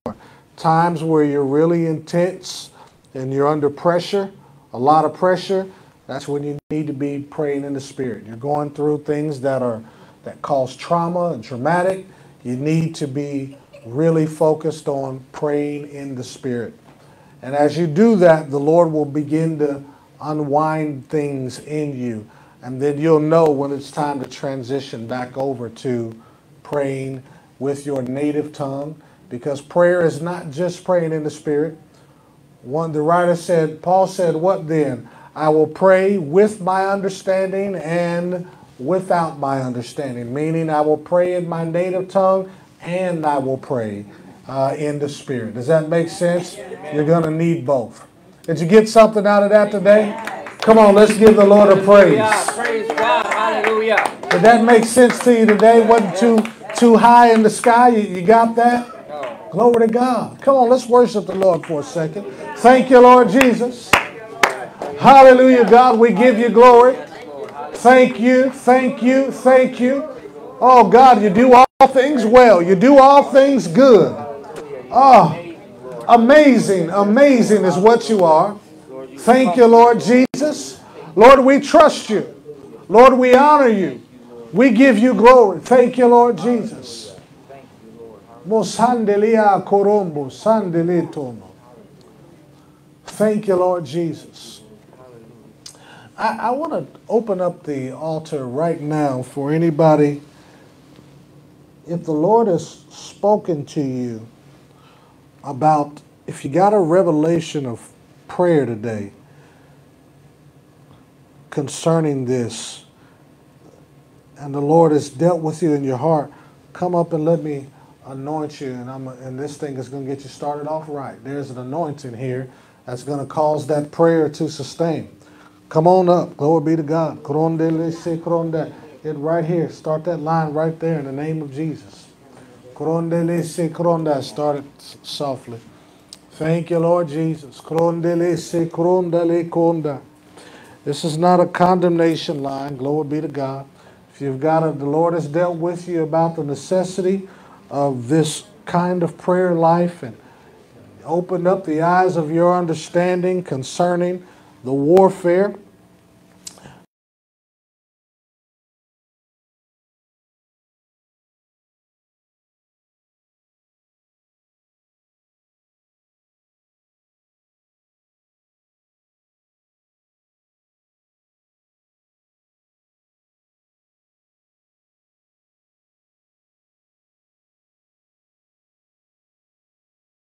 S1: Times where you're really intense and you're under pressure, a lot of pressure, that's when you need to be praying in the spirit. You're going through things that are that cause trauma and traumatic. You need to be really focused on praying in the spirit. And as you do that, the Lord will begin to unwind things in you. And then you'll know when it's time to transition back over to praying with your native tongue. Because prayer is not just praying in the spirit. One the writer said, Paul said, What then? I will pray with my understanding and without my understanding. Meaning I will pray in my native tongue and I will pray uh, in the spirit. Does that make sense? You're going to need both. Did you get something out of that today? Come on, let's give the Lord a praise.
S2: Praise God. Hallelujah.
S1: Did that make sense to you today? Wasn't too too high in the sky? You, you got that? Glory to God. Come on, let's worship the Lord for a second. Thank you, Lord Jesus. Hallelujah, God. We give you glory. Thank you, thank you, thank you. Oh, God, you do all things well. You do all things good. Oh, amazing, amazing is what you are. Thank you, Lord Jesus. Lord, we trust you. Lord, we honor you. We give you glory. Thank you, Lord Jesus. Mosandelia korombo, sandele tomo. Thank you, Lord Jesus. I, I want to open up the altar right now for anybody. If the Lord has spoken to you about, if you got a revelation of prayer today concerning this, and the Lord has dealt with you in your heart, come up and let me anoint you, and I'm and this thing is going to get you started off right. There's an anointing here that's going to cause that prayer to sustain. Come on up. Glory be to God. Get right here. Start that line right there in the name of Jesus. Start it softly. Thank you, Lord Jesus. This is not a condemnation line. Glory be to God. If you've got it, the Lord has dealt with you about the necessity of this kind of prayer life and opened up the eyes of your understanding concerning the warfare